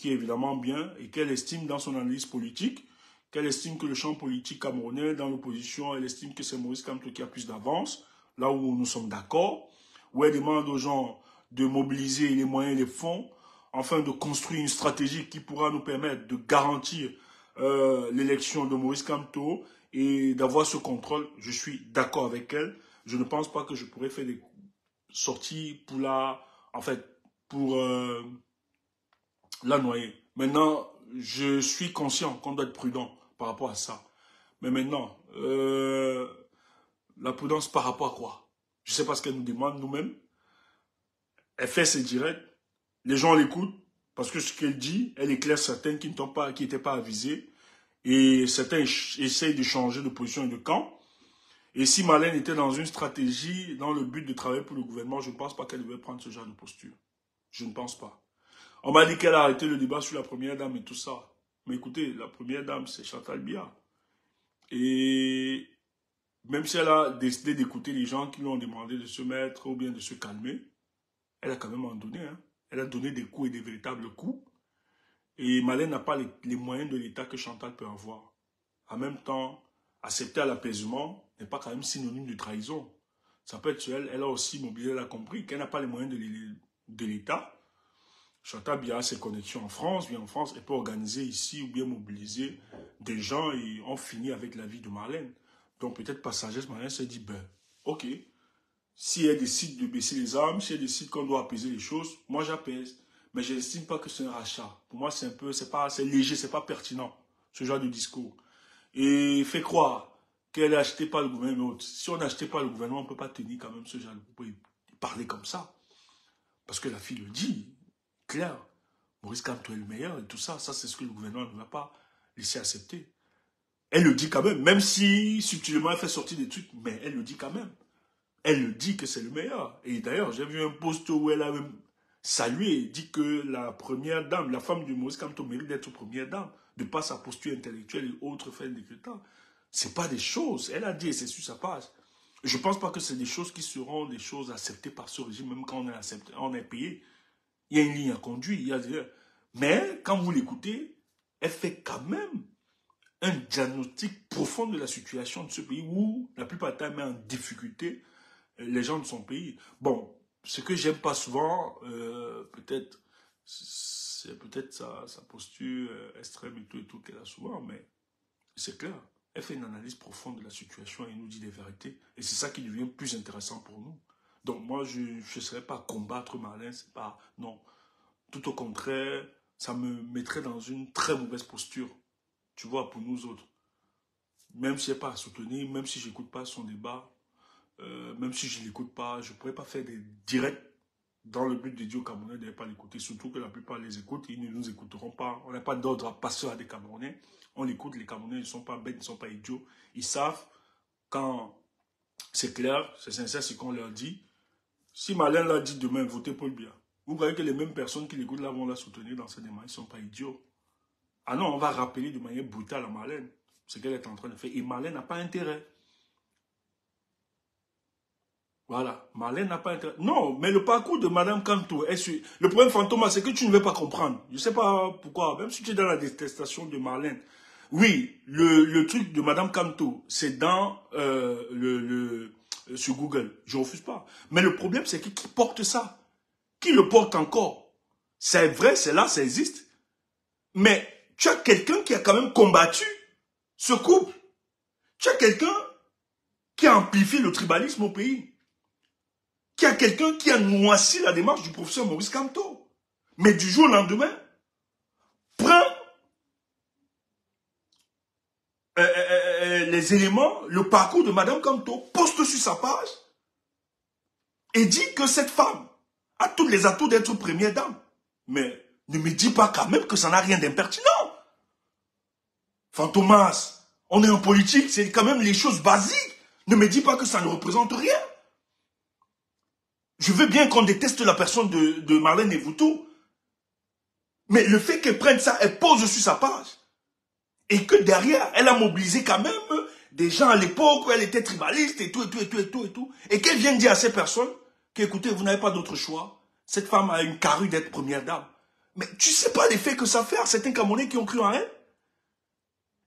qui est évidemment bien, et qu'elle estime dans son analyse politique, qu'elle estime que le champ politique camerounais, dans l'opposition, elle estime que c'est Maurice Kamto qui a plus d'avance, là où nous sommes d'accord, où elle demande aux gens de mobiliser les moyens et les fonds, afin de construire une stratégie qui pourra nous permettre de garantir euh, l'élection de Maurice Kamto et d'avoir ce contrôle, je suis d'accord avec elle. Je ne pense pas que je pourrais faire des sorties pour la, en fait, pour euh, la noyer. Maintenant, je suis conscient qu'on doit être prudent par rapport à ça. Mais maintenant, euh, la prudence par rapport à quoi? Je ne sais pas ce qu'elle nous demande nous-mêmes. Elle fait ses directs, les gens l'écoutent, parce que ce qu'elle dit, elle éclaire certains qui n'étaient pas, pas avisés, et certains essayent de changer de position et de camp. Et si Malène était dans une stratégie, dans le but de travailler pour le gouvernement, je ne pense pas qu'elle devait prendre ce genre de posture. Je ne pense pas. On m'a dit qu'elle a arrêté le débat sur la première dame et tout ça. Mais écoutez, la première dame, c'est Chantal Bia. Et même si elle a décidé d'écouter les gens qui lui ont demandé de se mettre ou bien de se calmer, elle a quand même en donné. Hein. Elle a donné des coups et des véritables coups. Et Malène n'a pas les, moyens de l'État que Chantal peut avoir. En même temps, accepter l'apaisement n'est pas quand même synonyme de trahison. Ça peut être elle, elle a aussi mobilisé, elle a compris qu'elle n'a pas les moyens de l'État. Chantal bien ses connexions en France, vient en France, elle peut organiser ici ou bien mobiliser des gens et on finit avec la vie de Marlène. Donc peut-être passagère, Marlène s'est dit, ben, ok, si elle décide de baisser les armes, si elle décide qu'on doit apaiser les choses, moi j'apaise. Mais je n'estime pas que c'est un rachat. Pour moi, c'est un peu, c'est pas, c'est léger, c'est pas pertinent, ce genre de discours. Et fait croire qu'elle achetée par le gouvernement. Si on n'achetait pas le gouvernement, on ne peut pas tenir quand même ce genre de parler comme ça. Parce que la fille le dit, clair. Maurice Kamto est le meilleur et tout ça. Ça, c'est ce que le gouvernement ne va pas laisser accepter. Elle le dit quand même, même si subtilement elle fait sortir des trucs, mais elle le dit quand même elle le dit que c'est le meilleur. Et d'ailleurs, j'ai vu un post où elle a salué et dit que la première dame, la femme du Maurice Kamto mérite d'être première dame, de par sa posture intellectuelle et autres faits décrétants. C'est pas des choses. Elle a dit, et c'est sur sa page. Je pense pas que c'est des choses qui seront des choses acceptées par ce régime, même quand on est, accepté, on est payé. Il y a une ligne à conduire. Il y a Mais quand vous l'écoutez, elle fait quand même un diagnostic profond de la situation de ce pays où la plupart du temps met en difficulté les gens de son pays. Bon, ce que j'aime pas souvent, euh, peut-être, c'est peut-être sa, posture euh, extrême et tout et tout qu'elle a souvent, mais c'est clair. Elle fait une analyse profonde de la situation et nous dit des vérités. Et c'est ça qui devient plus intéressant pour nous. Donc moi, je ne serais pas combattre Marlène, c'est pas... Non. Tout au contraire, ça me mettrait dans une très mauvaise posture, tu vois, pour nous autres. Même si n'est pas à soutenir, même si je n'écoute pas son débat, euh, même si je ne l'écoute pas, je ne pourrais pas faire des directs dans le but de aux Camerounais de ne pas l'écouter, surtout que la plupart les écoutent, ils ne nous écouteront pas. On n'a pas d'ordre à passer à des Camerounais. On l'écoute, les Camerounais ne sont pas bêtes, ils ne sont pas idiots. Ils savent quand c'est clair, c'est sincère ce qu'on leur dit. Si Malin l'a dit demain, votez Paul Biya. Vous voyez que les mêmes personnes qui l'écoutent là vont la soutenir dans cette démarche, ils ne sont pas idiots. Ah non, on va rappeler de manière brutale à Malène ce qu'elle est en train de faire. Et Malène n'a pas intérêt. Voilà. Marlène n'a pas intérêt. Non, mais le parcours de Madame Kanto, le problème fantôme, c'est que tu ne veux pas comprendre. Je ne sais pas pourquoi, même si tu es dans la détestation de Marlène. Oui, le, truc de Madame Kanto, c'est dans euh, le, sur Google. Je ne refuse pas. Mais le problème, c'est qui porte ça? Qui le porte encore? C'est vrai, c'est là, ça existe. Mais tu as quelqu'un qui a quand même combattu ce couple. Tu as quelqu'un qui a amplifié le tribalisme au pays qu'il y a quelqu'un qui a noissi la démarche du professeur Maurice Camteau. Mais du jour au lendemain, prend euh, euh, euh, les éléments, le parcours de Madame Camteau, poste sur sa page et dit que cette femme a tous les atouts d'être première dame. Mais ne me dis pas quand même que ça n'a rien d'impertinent. Fantomas, on est en politique, c'est quand même les choses basiques. Ne me dis pas que ça ne représente rien. Je veux bien qu'on déteste la personne de, de Marlène Evoutou. Mais le fait qu'elle prenne ça, elle pose sur sa page. Et que derrière, elle a mobilisé quand même des gens à l'époque où elle était tribaliste et tout, et tout, et tout, et tout, et tout. Et qu'elle vienne dire à ces personnes qu'écoutez, vous n'avez pas d'autre choix. Cette femme a une carrue d'être première dame. Mais tu sais pas l'effet que ça fait à certains Camerounais qui ont cru en elle?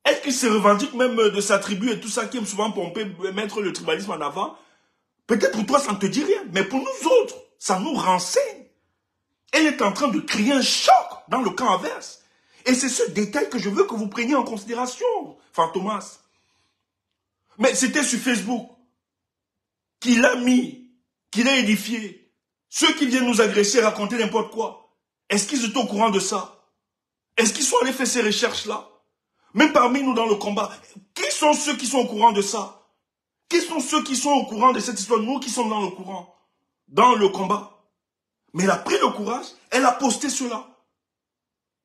Est-ce qu'ils se revendiquent même de sa tribu et tout ça, qui aime souvent pomper, mettre le tribalisme en avant Peut-être pour toi, ça ne te dit rien, mais pour nous autres, ça nous renseigne. Elle est en train de créer un choc dans le camp inverse. Et c'est ce détail que je veux que vous preniez en considération, Fantomas. Mais c'était sur Facebook qu'il a mis, qu'il a édifié. Ceux qui viennent nous agresser, raconter n'importe quoi. Est-ce qu'ils sont au courant de ça? Est-ce qu'ils sont allés faire ces recherches-là? Même parmi nous dans le combat, qui sont ceux qui sont au courant de ça? Qui sont ceux qui sont au courant de cette histoire? Nous qui sommes dans le courant, dans le combat. Mais elle a pris le courage, elle a posté cela.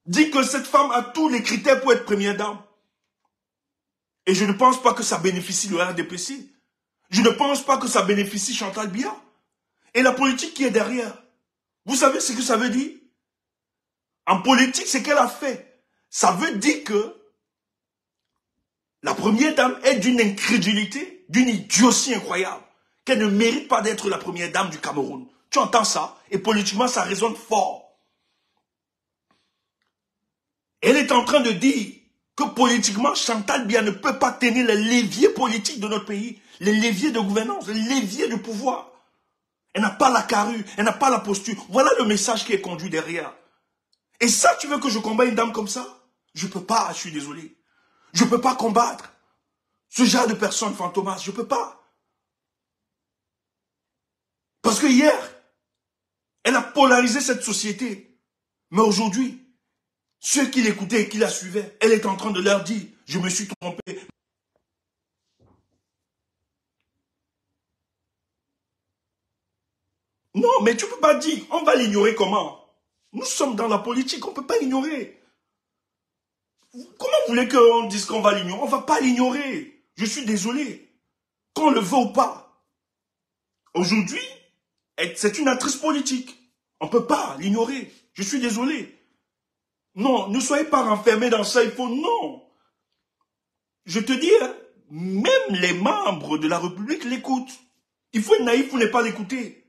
Dit que cette femme a tous les critères pour être première dame. Et je ne pense pas que ça bénéficie le RDPC. Je ne pense pas que ça bénéficie Chantal Bia. Et la politique qui est derrière. Vous savez ce que ça veut dire? En politique, ce qu'elle a fait. Ça veut dire que la première dame est d'une incrédulité, d'une idiotie incroyable, qu'elle ne mérite pas d'être la première dame du Cameroun. Tu entends ça? Et politiquement, ça résonne fort. Elle est en train de dire que politiquement, Chantal Bia ne peut pas tenir les leviers politiques de notre pays, les leviers de gouvernance, les leviers de pouvoir. Elle n'a pas la carrure, elle n'a pas la posture. Voilà le message qui est conduit derrière. Et ça, tu veux que je combatte une dame comme ça? Je peux pas, je suis désolé. Je peux pas combattre ce genre de personne, Fantomas, je ne peux pas. Parce que hier, elle a polarisé cette société. Mais aujourd'hui, ceux qui l'écoutaient et qui la suivaient, elle est en train de leur dire, je me suis trompé. Non, mais tu ne peux pas dire, on va l'ignorer comment? Nous sommes dans la politique, on ne peut pas l'ignorer. Comment vous voulez qu'on dise qu'on va l'ignorer? On ne va pas l'ignorer. Je suis désolé. Qu'on le veut ou pas. Aujourd'hui, c'est une actrice politique. On ne peut pas l'ignorer. Je suis désolé. Non, ne soyez pas renfermés dans ça, il faut non. Je te dis, hein, même les membres de la République l'écoutent. Il faut être naïf pour ne pas l'écouter.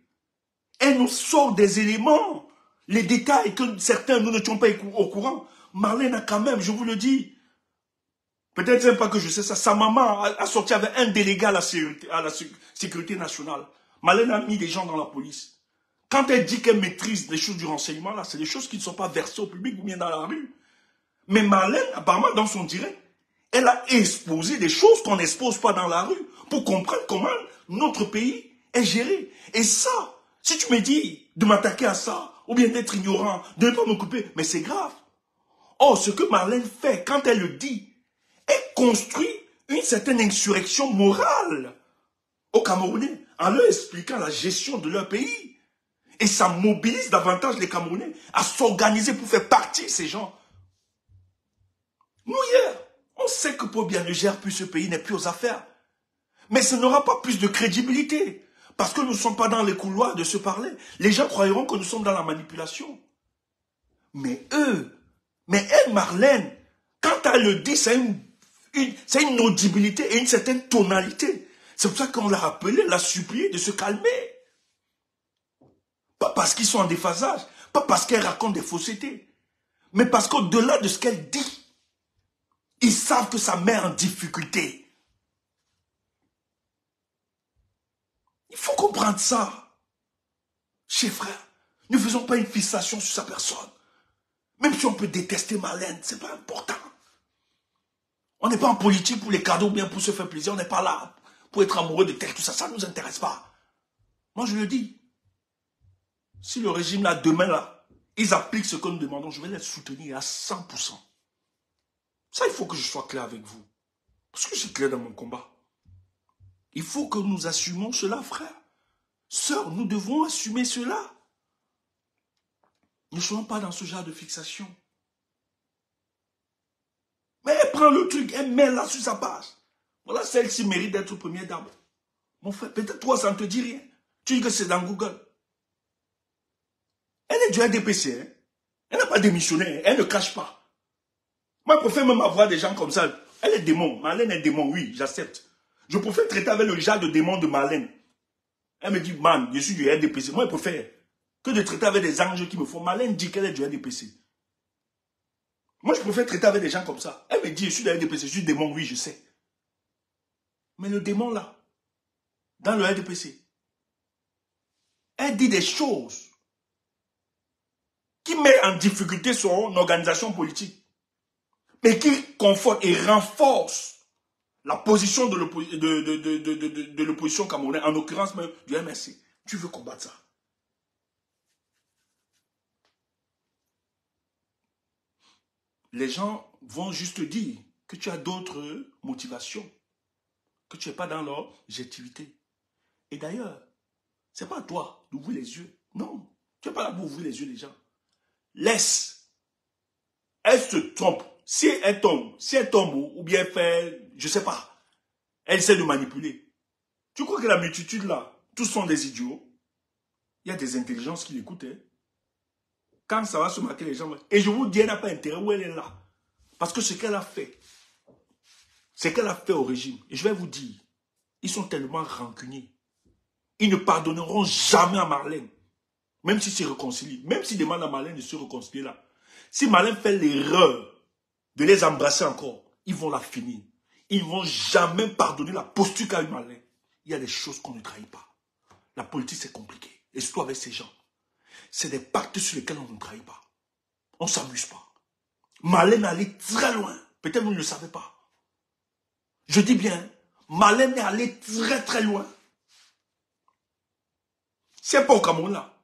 Elle nous sort des éléments, les détails que certains nous n'étions pas au courant. Marlène a quand même, je vous le dis, peut-être même pas que je sais ça, sa maman a, sorti avec un délégué à la, à la sécurité nationale. Marlène a mis des gens dans la police. Quand elle dit qu'elle maîtrise les choses du renseignement, là, c'est des choses qui ne sont pas versées au public ou bien dans la rue. Mais Marlène, apparemment, dans son direct, elle a exposé des choses qu'on n'expose pas dans la rue pour comprendre comment notre pays est géré. Et ça, si tu me dis de m'attaquer à ça, ou bien d'être ignorant, de ne pas m'occuper, mais c'est grave. Or, ce que Marlène fait, quand elle le dit, elle construit une certaine insurrection morale aux Camerounais en leur expliquant la gestion de leur pays. Et ça mobilise davantage les Camerounais à s'organiser pour faire partie ces gens. Nous, hier, on sait que pour bien ne gère plus ce pays, n'est plus aux affaires. Mais ça n'aura pas plus de crédibilité. Parce que nous ne sommes pas dans les couloirs de se parler. Les gens croiront que nous sommes dans la manipulation. Mais eux, mais elle, Marlène, quand elle le dit, c'est une, une audibilité et une certaine tonalité. C'est pour ça qu'on l'a appelé, l'a supplié de se calmer. Pas parce qu'ils sont en déphasage, pas parce qu'elle raconte des faussetés, mais parce qu'au-delà de ce qu'elle dit, ils savent que ça met en difficulté. Il faut comprendre ça. Chers frères, ne faisons pas une fixation sur sa personne. Même si on peut détester Marlène, c'est pas important. On n'est pas en politique pour les cadeaux ou bien pour se faire plaisir. On n'est pas là pour être amoureux de tel, tout ça. Ça ne nous intéresse pas. Moi, je le dis. Si le régime, là, demain, là, ils appliquent ce que nous demandons, je vais les soutenir à 100%. Ça, il faut que je sois clair avec vous. Parce que je suis clair dans mon combat. Il faut que nous assumons cela, frère. Sœurs, nous devons assumer cela. Ne soyons pas dans ce genre de fixation. Mais elle prend le truc, elle met là sur sa page. Voilà, celle-ci mérite d'être première dame. Mon frère, peut-être toi, ça ne te dit rien. Tu dis que c'est dans Google. Elle est du RDPC. Hein? Elle n'a pas démissionné. Elle ne cache pas. Moi, je préfère même avoir des gens comme ça. Elle est démon. Marlène est démon, oui, j'accepte. Je préfère traiter avec le genre de démon de Marlène. Elle me dit, man, je suis du RDPC. Moi, je préfère que de traiter avec des anges qui me font. Marlène dit qu'elle est du RDPC. Moi, je préfère traiter avec des gens comme ça. Elle me dit, je suis du RDPC, je suis démon, oui, je sais. Mais le démon là, dans le RDPC, elle dit des choses qui met en difficulté son organisation politique, mais qui conforte et renforce la position de l'opposition camerounaise, en l'occurrence même du MSC. Tu veux combattre ça? Les gens vont juste dire que tu as d'autres motivations, que tu n'es pas dans leur objectivité. Et d'ailleurs, ce n'est pas à toi d'ouvrir les yeux. Non, tu n'es pas là pour ouvrir les yeux des gens. Laisse. Elle se trompe. Si elle tombe, si elle tombe ou bien fait, je ne sais pas, elle essaie de manipuler. Tu crois que la multitude là, tous sont des idiots? Il y a des intelligences qui l'écoutent. Hein. Quand ça va se marquer les gens, et je vous dis, elle n'a pas intérêt où elle est là. Parce que ce qu'elle a fait, ce qu'elle a fait au régime, et je vais vous dire, ils sont tellement rancuniers. Ils ne pardonneront jamais à Marlène. Même si se réconcilie. Même s'ils demandent à Marlène de se réconcilier là. Si Marlène fait l'erreur de les embrasser encore, ils vont la finir. Ils ne vont jamais pardonner la posture qu'a eu Marlène. Il y a des choses qu'on ne trahit pas. La politique, c'est compliqué. Et surtout avec ces gens. C'est des pactes sur lesquels on ne trahit pas. On ne s'amuse pas. Marlène est allée très loin. Peut-être vous ne le savez pas. Je dis bien, Marlène est allée très très loin. N'est pas au Cameroun là,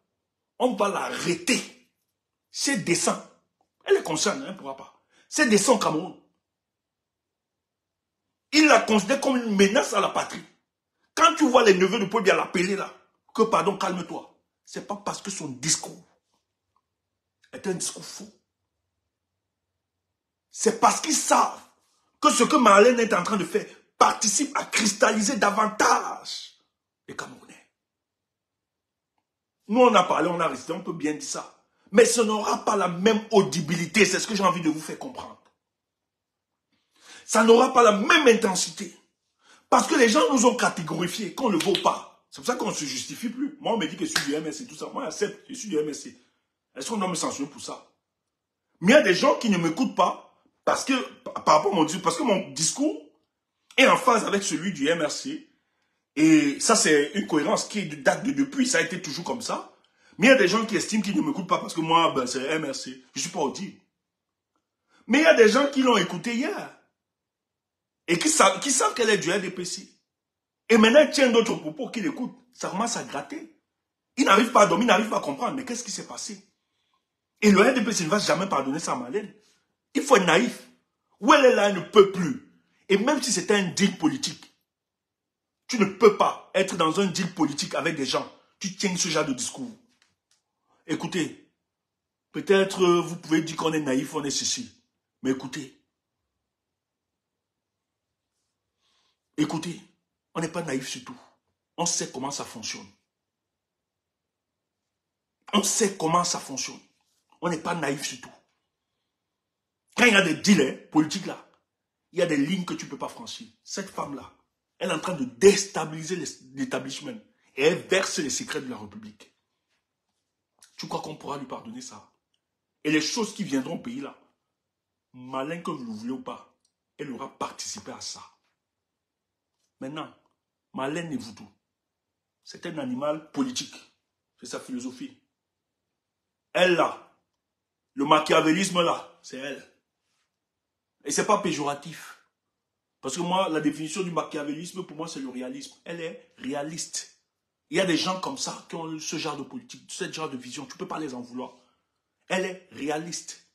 on va l'arrêter. Elle descend, elle est consciente, elle ne pourra pas. Elle descend au Cameroun, il la considère comme une menace à la patrie. Quand tu vois les neveux de Paul bien l'appeler là, que pardon, calme-toi. C'est pas parce que son discours est un discours faux. C'est parce qu'ils savent que ce que Marlène est en train de faire participe à cristalliser davantage les Camerounais. Nous, on a parlé, on a resté, on peut bien dire ça. Mais ce n'aura pas la même audibilité, c'est ce que j'ai envie de vous faire comprendre. Ça n'aura pas la même intensité. Parce que les gens nous ont catégorifiés, qu'on ne vaut pas. C'est pour ça qu'on ne se justifie plus. Moi, on me dit que je suis du MSC, tout ça. Moi, j'accepte, je suis du MSC. Est-ce qu'on doit me censurer pour ça? Mais il y a des gens qui ne m'écoutent pas parce que, par rapport à mon discours, parce que mon discours est en phase avec celui du MRC. Et ça, c'est une cohérence qui date de depuis. Ça a été toujours comme ça. Mais il y a des gens qui estiment qu'ils ne m'écoutent pas parce que moi, ben, c'est MRC. Je ne suis pas audible. Mais il y a des gens qui l'ont écouté hier. Et qui savent, qu'elle est du RDPC. Et maintenant, il tient d'autres propos qu'il écoute. Ça commence à gratter. Il n'arrive pas à dormir, pas à comprendre. Mais qu'est-ce qui s'est passé? Et le RDPC ne va jamais pardonner ça à Malène. Il faut être naïf. Où elle est là, elle ne peut plus. Et même si c'est un deal politique, tu ne peux pas être dans un deal politique avec des gens. Tu tiens ce genre de discours. Écoutez, peut-être euh, vous pouvez dire qu'on est naïf, on est ceci. Mais écoutez, écoutez, on n'est pas naïf sur tout. On sait comment ça fonctionne. On sait comment ça fonctionne. On n'est pas naïf sur tout. Quand il y a des deals hein, politiques là, il y a des lignes que tu ne peux pas franchir. Cette femme-là, elle est en train de déstabiliser l'établissement. Et elle verse les secrets de la République. Tu crois qu'on pourra lui pardonner ça? Et les choses qui viendront au pays là, malin que vous le voulez ou pas, elle aura participé à ça. Maintenant, Malène et Voudou, c'est un animal politique. C'est sa philosophie. Elle là, le machiavélisme là, c'est elle. Et c'est pas péjoratif. Parce que moi, la définition du machiavélisme, pour moi, c'est le réalisme. Elle est réaliste. Il y a des gens comme ça qui ont ce genre de politique, ce genre de vision. Tu ne peux pas les en vouloir. Elle est réaliste.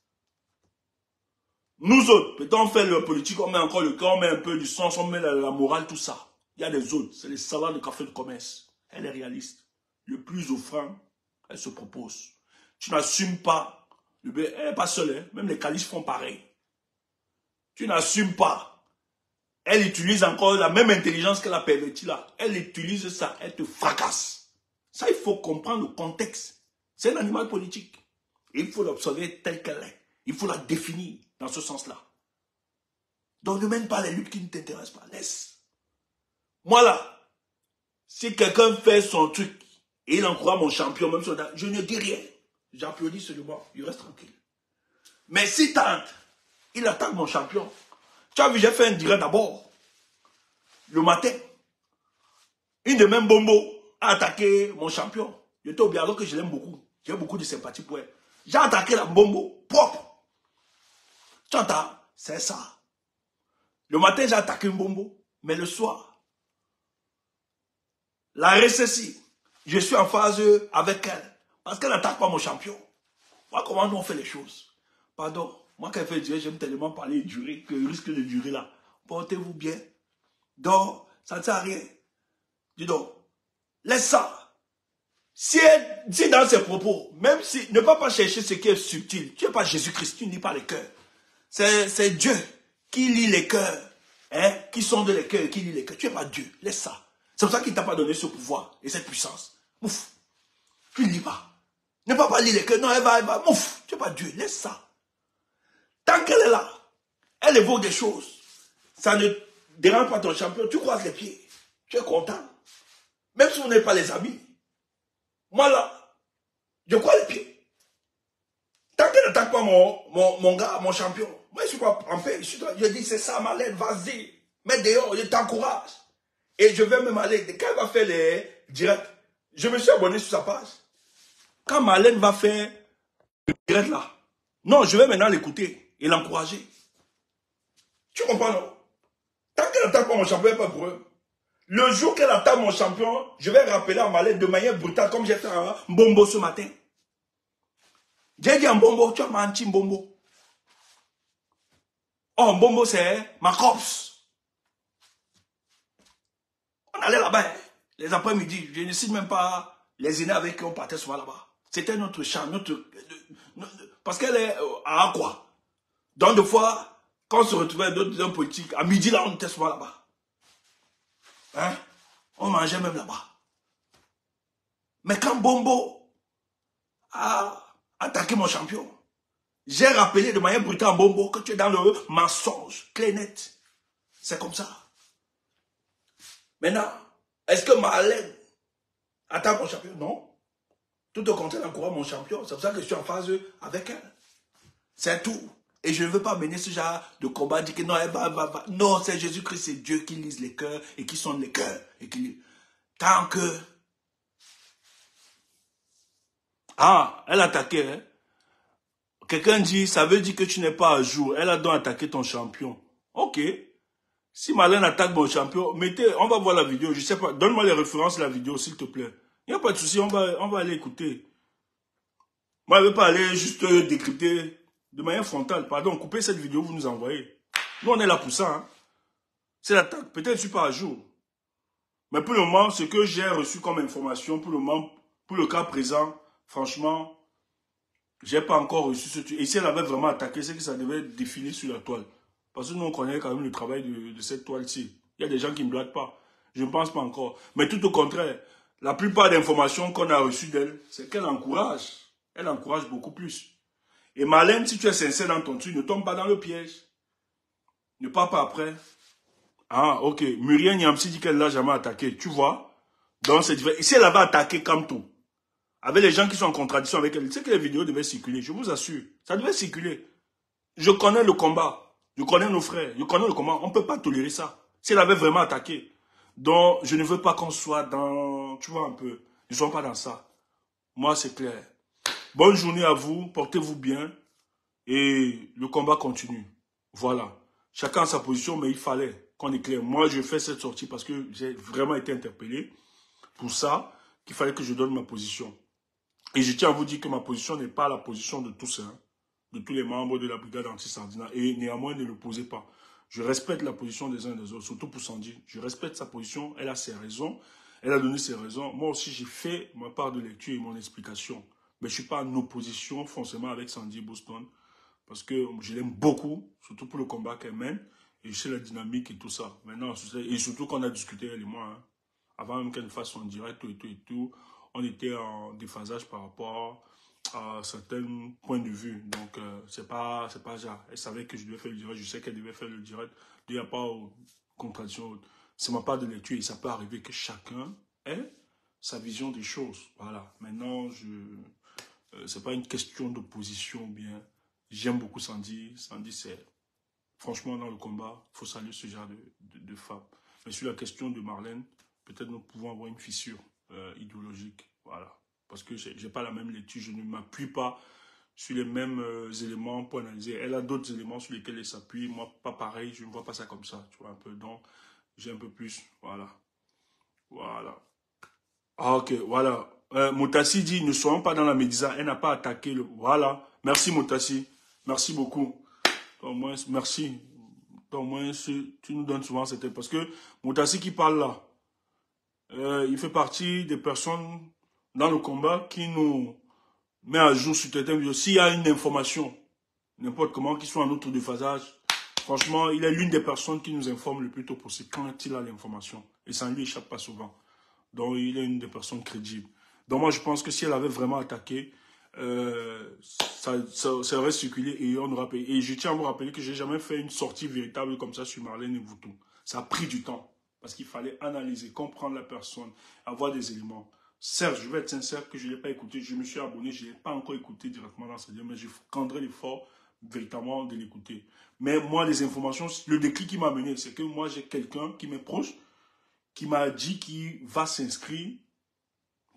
Nous autres, peut-être on fait le politique, on met encore le cœur, on met un peu du sens, on met la, morale, tout ça. Il y a des autres, c'est les salades de café de commerce. Elle est réaliste. le plus offrant, elle se propose. Tu n'assumes pas. Le elle n'est pas seule, hein. même les calices font pareil. Tu n'assumes pas. Elle utilise encore la même intelligence qu'elle a pervertie là. Elle utilise ça, elle te fracasse. Ça, il faut comprendre le contexte. C'est un animal politique. Il faut l'observer tel qu'elle est. Il faut la définir dans ce sens-là. Donc ne mène pas les luttes qui ne t'intéressent pas. Laisse. Moi là, si quelqu'un fait son truc et il encourage mon champion, même soldat, je ne dis rien. J'applaudis seulement, il reste tranquille. Mais si tente, il attaque mon champion. Tu as vu, j'ai fait un direct d'abord. Le matin. Une de mes bombos a attaqué mon champion. J'étais au alors que je l'aime beaucoup. J'ai beaucoup de sympathie pour elle. J'ai attaqué la bombo propre. Tu entends? C'est ça. Le matin, j'ai attaqué une bombo. Mais le soir, la récessie, je suis en phase avec elle. Parce qu'elle n'attaque pas mon champion. Moi, comment on fait les choses Pardon. Moi, quand elle fait durer, j'aime tellement parler durer que risque de durer là. Portez-vous bien. Donc, ça ne sert à rien. Dis donc, laisse ça. Si, elle, dit dans ses propos, même si, ne pas pas chercher ce qui est subtil. Tu n'es pas Jésus-Christ, tu ne lis pas les cœurs. C'est Dieu qui lit les cœurs, hein, qui sonde les cœurs, qui lit les cœurs. Tu n'es pas Dieu, laisse ça. C'est pour ça qu'il ne t'a pas donné ce pouvoir et cette puissance. Ouf, tu ne lis pas. Ne pas pas lire les cœurs, non, elle va, elle va, ouf, tu n'es pas Dieu, laisse ça. Tant qu'elle est là, elle évoque des choses. Ça ne dérange pas ton champion, tu croises les pieds. Tu es content. Même si on n'est pas les amis. Moi là, je crois les pieds. Tant qu'elle n'attaque pas mon, mon, gars, mon champion, moi je suis pas en fait, je, dis c'est ça Malène, vas-y, mets dehors, je t'encourage. Et je vais même aller, quand elle va faire les directs, je me suis abonné sur sa page. Quand Malène va faire le direct là, non, je vais maintenant l'écouter et l'encourager. Tu comprends, non? Tant qu'elle n'attaque pas mon champion, elle pas pour eux. Le jour qu'elle attaque mon champion, je vais rappeler à Malène de manière brutale, comme j'ai fait un Mbombo ce matin. J'ai dit un Mbombo, tu as menti Mbombo. Oh, Mbombo, c'est ma corpse. On allait là-bas, hein. les après-midi. Je ne cite même pas les aînés avec qui on partait souvent là-bas. C'était notre champ, notre, parce qu'elle est euh, à quoi donc, des fois, quand on se retrouvait d'autres hommes politiques, à midi, là, on était souvent là-bas. Hein? On mangeait même là-bas. Mais quand Bombo a attaqué mon champion, j'ai rappelé de manière brutale à Bombo que tu es dans le mensonge, clé net. C'est comme ça. Maintenant, est-ce que Marlène attaque mon champion? Non. Tout au contraire, elle encourage mon champion. C'est pour ça que je suis en phase avec elle. C'est tout. Et je ne veux pas mener ce genre de combat, dire que non, va, va, va. Non, c'est Jésus-Christ, c'est Dieu qui lise les cœurs et qui sonne les cœurs. Et qui... Tant que... Ah, elle a attaqué. Hein? Quelqu'un dit, ça veut dire que tu n'es pas à jour. Elle a donc attaqué ton champion. Ok. Si Malène attaque mon champion, mettez, on va voir la vidéo. Je sais pas, donne-moi les références de la vidéo, s'il te plaît. Il n'y a pas de souci, on va, on va aller écouter. Moi, je ne veux pas aller juste décrypter de manière frontale. Pardon, coupez cette vidéo, vous nous envoyez. Nous, on est là pour ça. Hein. C'est l'attaque. Peut-être je ne suis pas à jour. Mais pour le moment, ce que j'ai reçu comme information, pour le moment, pour le cas présent, franchement, je n'ai pas encore reçu ce truc. Et si elle avait vraiment attaqué, c'est que ça devait défiler sur la toile. Parce que nous, on connaît quand même le travail de, cette toile-ci. Il y a des gens qui ne blaguent pas. Je ne pense pas encore. Mais tout au contraire, la plupart des informations qu'on a reçues d'elle, c'est qu'elle encourage. Elle encourage beaucoup plus. Et Malène, si tu es sincère dans ton truc, ne tombe pas dans le piège. Ne pars pas après. Ah, ok. Muriel Niamsi dit qu'elle l'a jamais attaqué. Tu vois? Donc, c'est différent. Si elle avait attaqué comme avec les gens qui sont en contradiction avec elle, tu sais que les vidéos devaient circuler. Je vous assure. Ça devait circuler. Je connais le combat. Je connais nos frères. Je connais le combat. On ne peut pas tolérer ça. Si elle avait vraiment attaqué. Donc, je ne veux pas qu'on soit dans... Tu vois un peu. Ne sois pas dans ça. Moi, c'est clair. Bonne journée à vous, portez-vous bien et le combat continue. Voilà. Chacun a sa position, mais il fallait qu'on éclaire. Moi, je fais cette sortie parce que j'ai vraiment été interpellé pour ça, qu'il fallait que je donne ma position. Et je tiens à vous dire que ma position n'est pas la position de tous, hein, de tous les membres de la brigade anti-Sardina. Et néanmoins, ne le posez pas. Je respecte la position des uns et des autres, surtout pour Sandy. Je respecte sa position, elle a ses raisons. Elle a donné ses raisons. Moi aussi, j'ai fait ma part de lecture et mon explication. Mais je ne suis pas en opposition forcément avec Sandy Boston. Parce que je l'aime beaucoup, surtout pour le combat qu'elle mène. Et je sais la dynamique et tout ça. Maintenant, et surtout qu'on a discuté, elle et moi. Hein. avant même qu'elle fasse son direct, et tout et tout. On était en déphasage par rapport à certains points de vue. Donc, euh, c'est pas, c'est pas ça. Elle savait que je devais faire le direct. Je sais qu'elle devait faire le direct. Il n'y a pas de contradiction. C'est ma part de lecture et ça peut arriver que chacun ait sa vision des choses. Voilà. Maintenant, je, euh, c'est pas une question d'opposition bien. J'aime beaucoup Sandy. Sandy, c'est, franchement, dans le combat, il faut saluer ce genre de, de, femmes. Mais sur la question de Marlène, peut-être nous pouvons avoir une fissure euh, idéologique. Voilà parce que je n'ai pas la même lecture, je ne m'appuie pas sur les mêmes euh, éléments pour analyser. Elle a d'autres éléments sur lesquels elle s'appuie. Moi, pas pareil, je ne vois pas ça comme ça, tu vois, un peu. Donc, j'ai un peu plus, voilà. Voilà. Ah, ok, voilà. Euh, Motassi dit, ne soyons pas dans la médisa, elle n'a pas attaqué le... Voilà. Merci, Motassi. Merci beaucoup. Au moins, merci. Au moins, tu nous donnes souvent cette... Parce que Motassi qui parle là, euh, il fait partie des personnes dans le combat qui nous met à jour sur certaines vidéos. S'il y a une information, n'importe comment, qui soit en autre déphasage, franchement, il est l'une des personnes qui nous informe le plus tôt possible quand il a l'information. Et ça ne lui échappe pas souvent. Donc, il est une des personnes crédibles. Donc, moi, je pense que si elle avait vraiment attaqué, euh, ça, aurait circulé et on aurait payé. Et je tiens à vous rappeler que j'ai jamais fait une sortie véritable comme ça sur Marlène et Voutou. Ça a pris du temps. Parce qu'il fallait analyser, comprendre la personne, avoir des éléments. Certes, je vais être sincère que je ne l'ai pas écouté. Je me suis abonné, je ne l'ai pas encore écouté directement dans ce mais je prendrai l'effort véritablement de l'écouter. Mais moi, les informations, le déclic qui m'a mené, c'est que moi, j'ai quelqu'un qui m'est proche, qui m'a dit qu'il va s'inscrire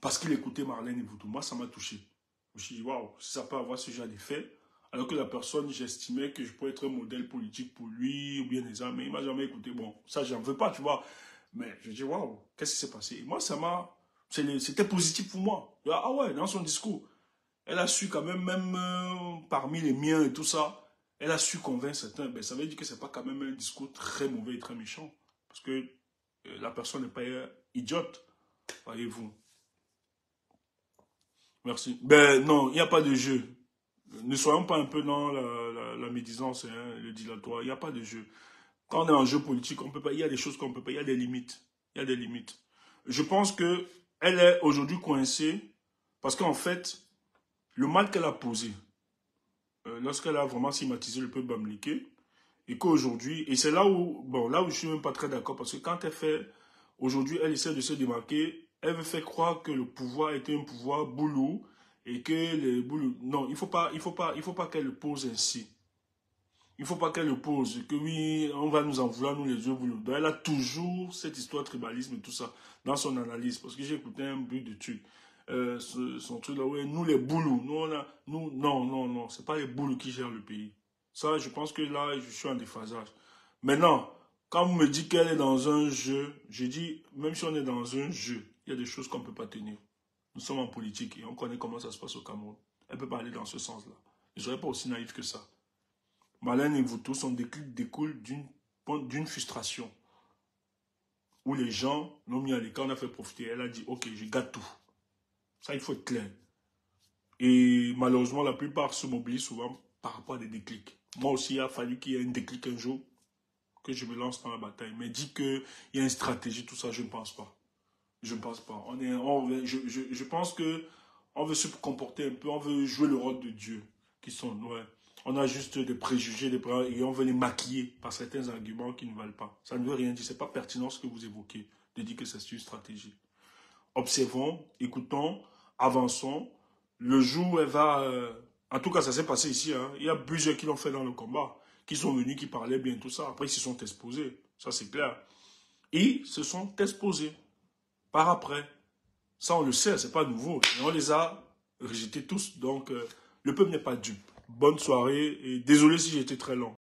parce qu'il écoutait Marlène et Voutou. Moi, ça m'a touché. Je me suis dit, waouh, si ça peut avoir ce genre d'effet, alors que la personne, j'estimais que je pourrais être un modèle politique pour lui, ou bien des amis, mais il m'a jamais écouté. Bon, ça, j'en veux pas, tu vois. Mais je dis, waouh, qu'est-ce qui s'est passé? Et Moi, ça m'a c'était positif pour moi. Ah ouais, dans son discours, elle a su quand même, même euh, parmi les miens et tout ça, elle a su convaincre certains. Ben, ça veut dire que c'est pas quand même un discours très mauvais et très méchant. Parce que euh, la personne n'est pas idiote, voyez-vous. Merci. Ben non, il n'y a pas de jeu. Ne soyons pas un peu dans la, médisance, hein, le dilatoire. Il n'y a pas de jeu. Quand on est en jeu politique, on peut pas, il y a des choses qu'on peut pas, il y a des limites. Il y a des limites. Je pense que elle est aujourd'hui coincée parce qu'en fait, le mal qu'elle a posé, euh, lorsqu'elle a vraiment stigmatisé le peuple bamliké, et qu'aujourd'hui, et c'est là où, bon, là où je suis même pas très d'accord, parce que quand elle fait, aujourd'hui, elle essaie de se démarquer, elle veut faire croire que le pouvoir était un pouvoir boulot, et que les boulot, non, il faut pas, faut pas, pas qu'elle le pose ainsi. Il faut pas qu'elle le pose, que oui, on va nous en vouloir, nous les yeux Donc Elle a toujours cette histoire de tribalisme et tout ça dans son analyse. Parce que j'ai écouté un but de truc. Euh, son truc là, ouais, nous les boulous, nous, on a, nous, non, non, non, c'est pas les boulous qui gèrent le pays. Ça, je pense que là, je suis en déphasage. Maintenant, quand vous me dites qu'elle est dans un jeu, je dis, même si on est dans un jeu, il y a des choses qu'on ne peut pas tenir. Nous sommes en politique et on connaît comment ça se passe au Cameroun. Elle peut pas aller dans ce sens-là. Je ne serais pas aussi naïf que ça. Malène et vous tous, son déclic découle d'une frustration. Où les gens l'ont mis à l'écart, on a fait profiter. Elle a dit, ok, je gâte tout. Ça, il faut être clair. Et malheureusement, la plupart se mobilisent souvent par rapport à des déclics. Moi aussi, il a fallu qu'il y ait un déclic un jour, que je me lance dans la bataille. Mais dit qu'il y a une stratégie, tout ça, je ne pense pas. Je ne pense pas. On est, je, je, pense que on veut se comporter un peu, on veut jouer le rôle de Dieu, qui sont. On a juste des préjugés, des et on veut les maquiller par certains arguments qui ne valent pas. Ça ne veut rien dire. Ce n'est pas pertinent ce que vous évoquez de dire que c'est une stratégie. Observons, écoutons, avançons. Le jour où elle va... Euh, en tout cas, ça s'est passé ici. Hein. Il y a plusieurs qui l'ont fait dans le combat, qui sont venus, qui parlaient bien, tout ça. Après, ils se sont exposés. Ça, c'est clair. Ils se sont exposés par après. Ça, on le sait, c'est pas nouveau. on les a rejetés tous. Donc, euh, le peuple n'est pas dupe bonne soirée et désolé si j'étais très long.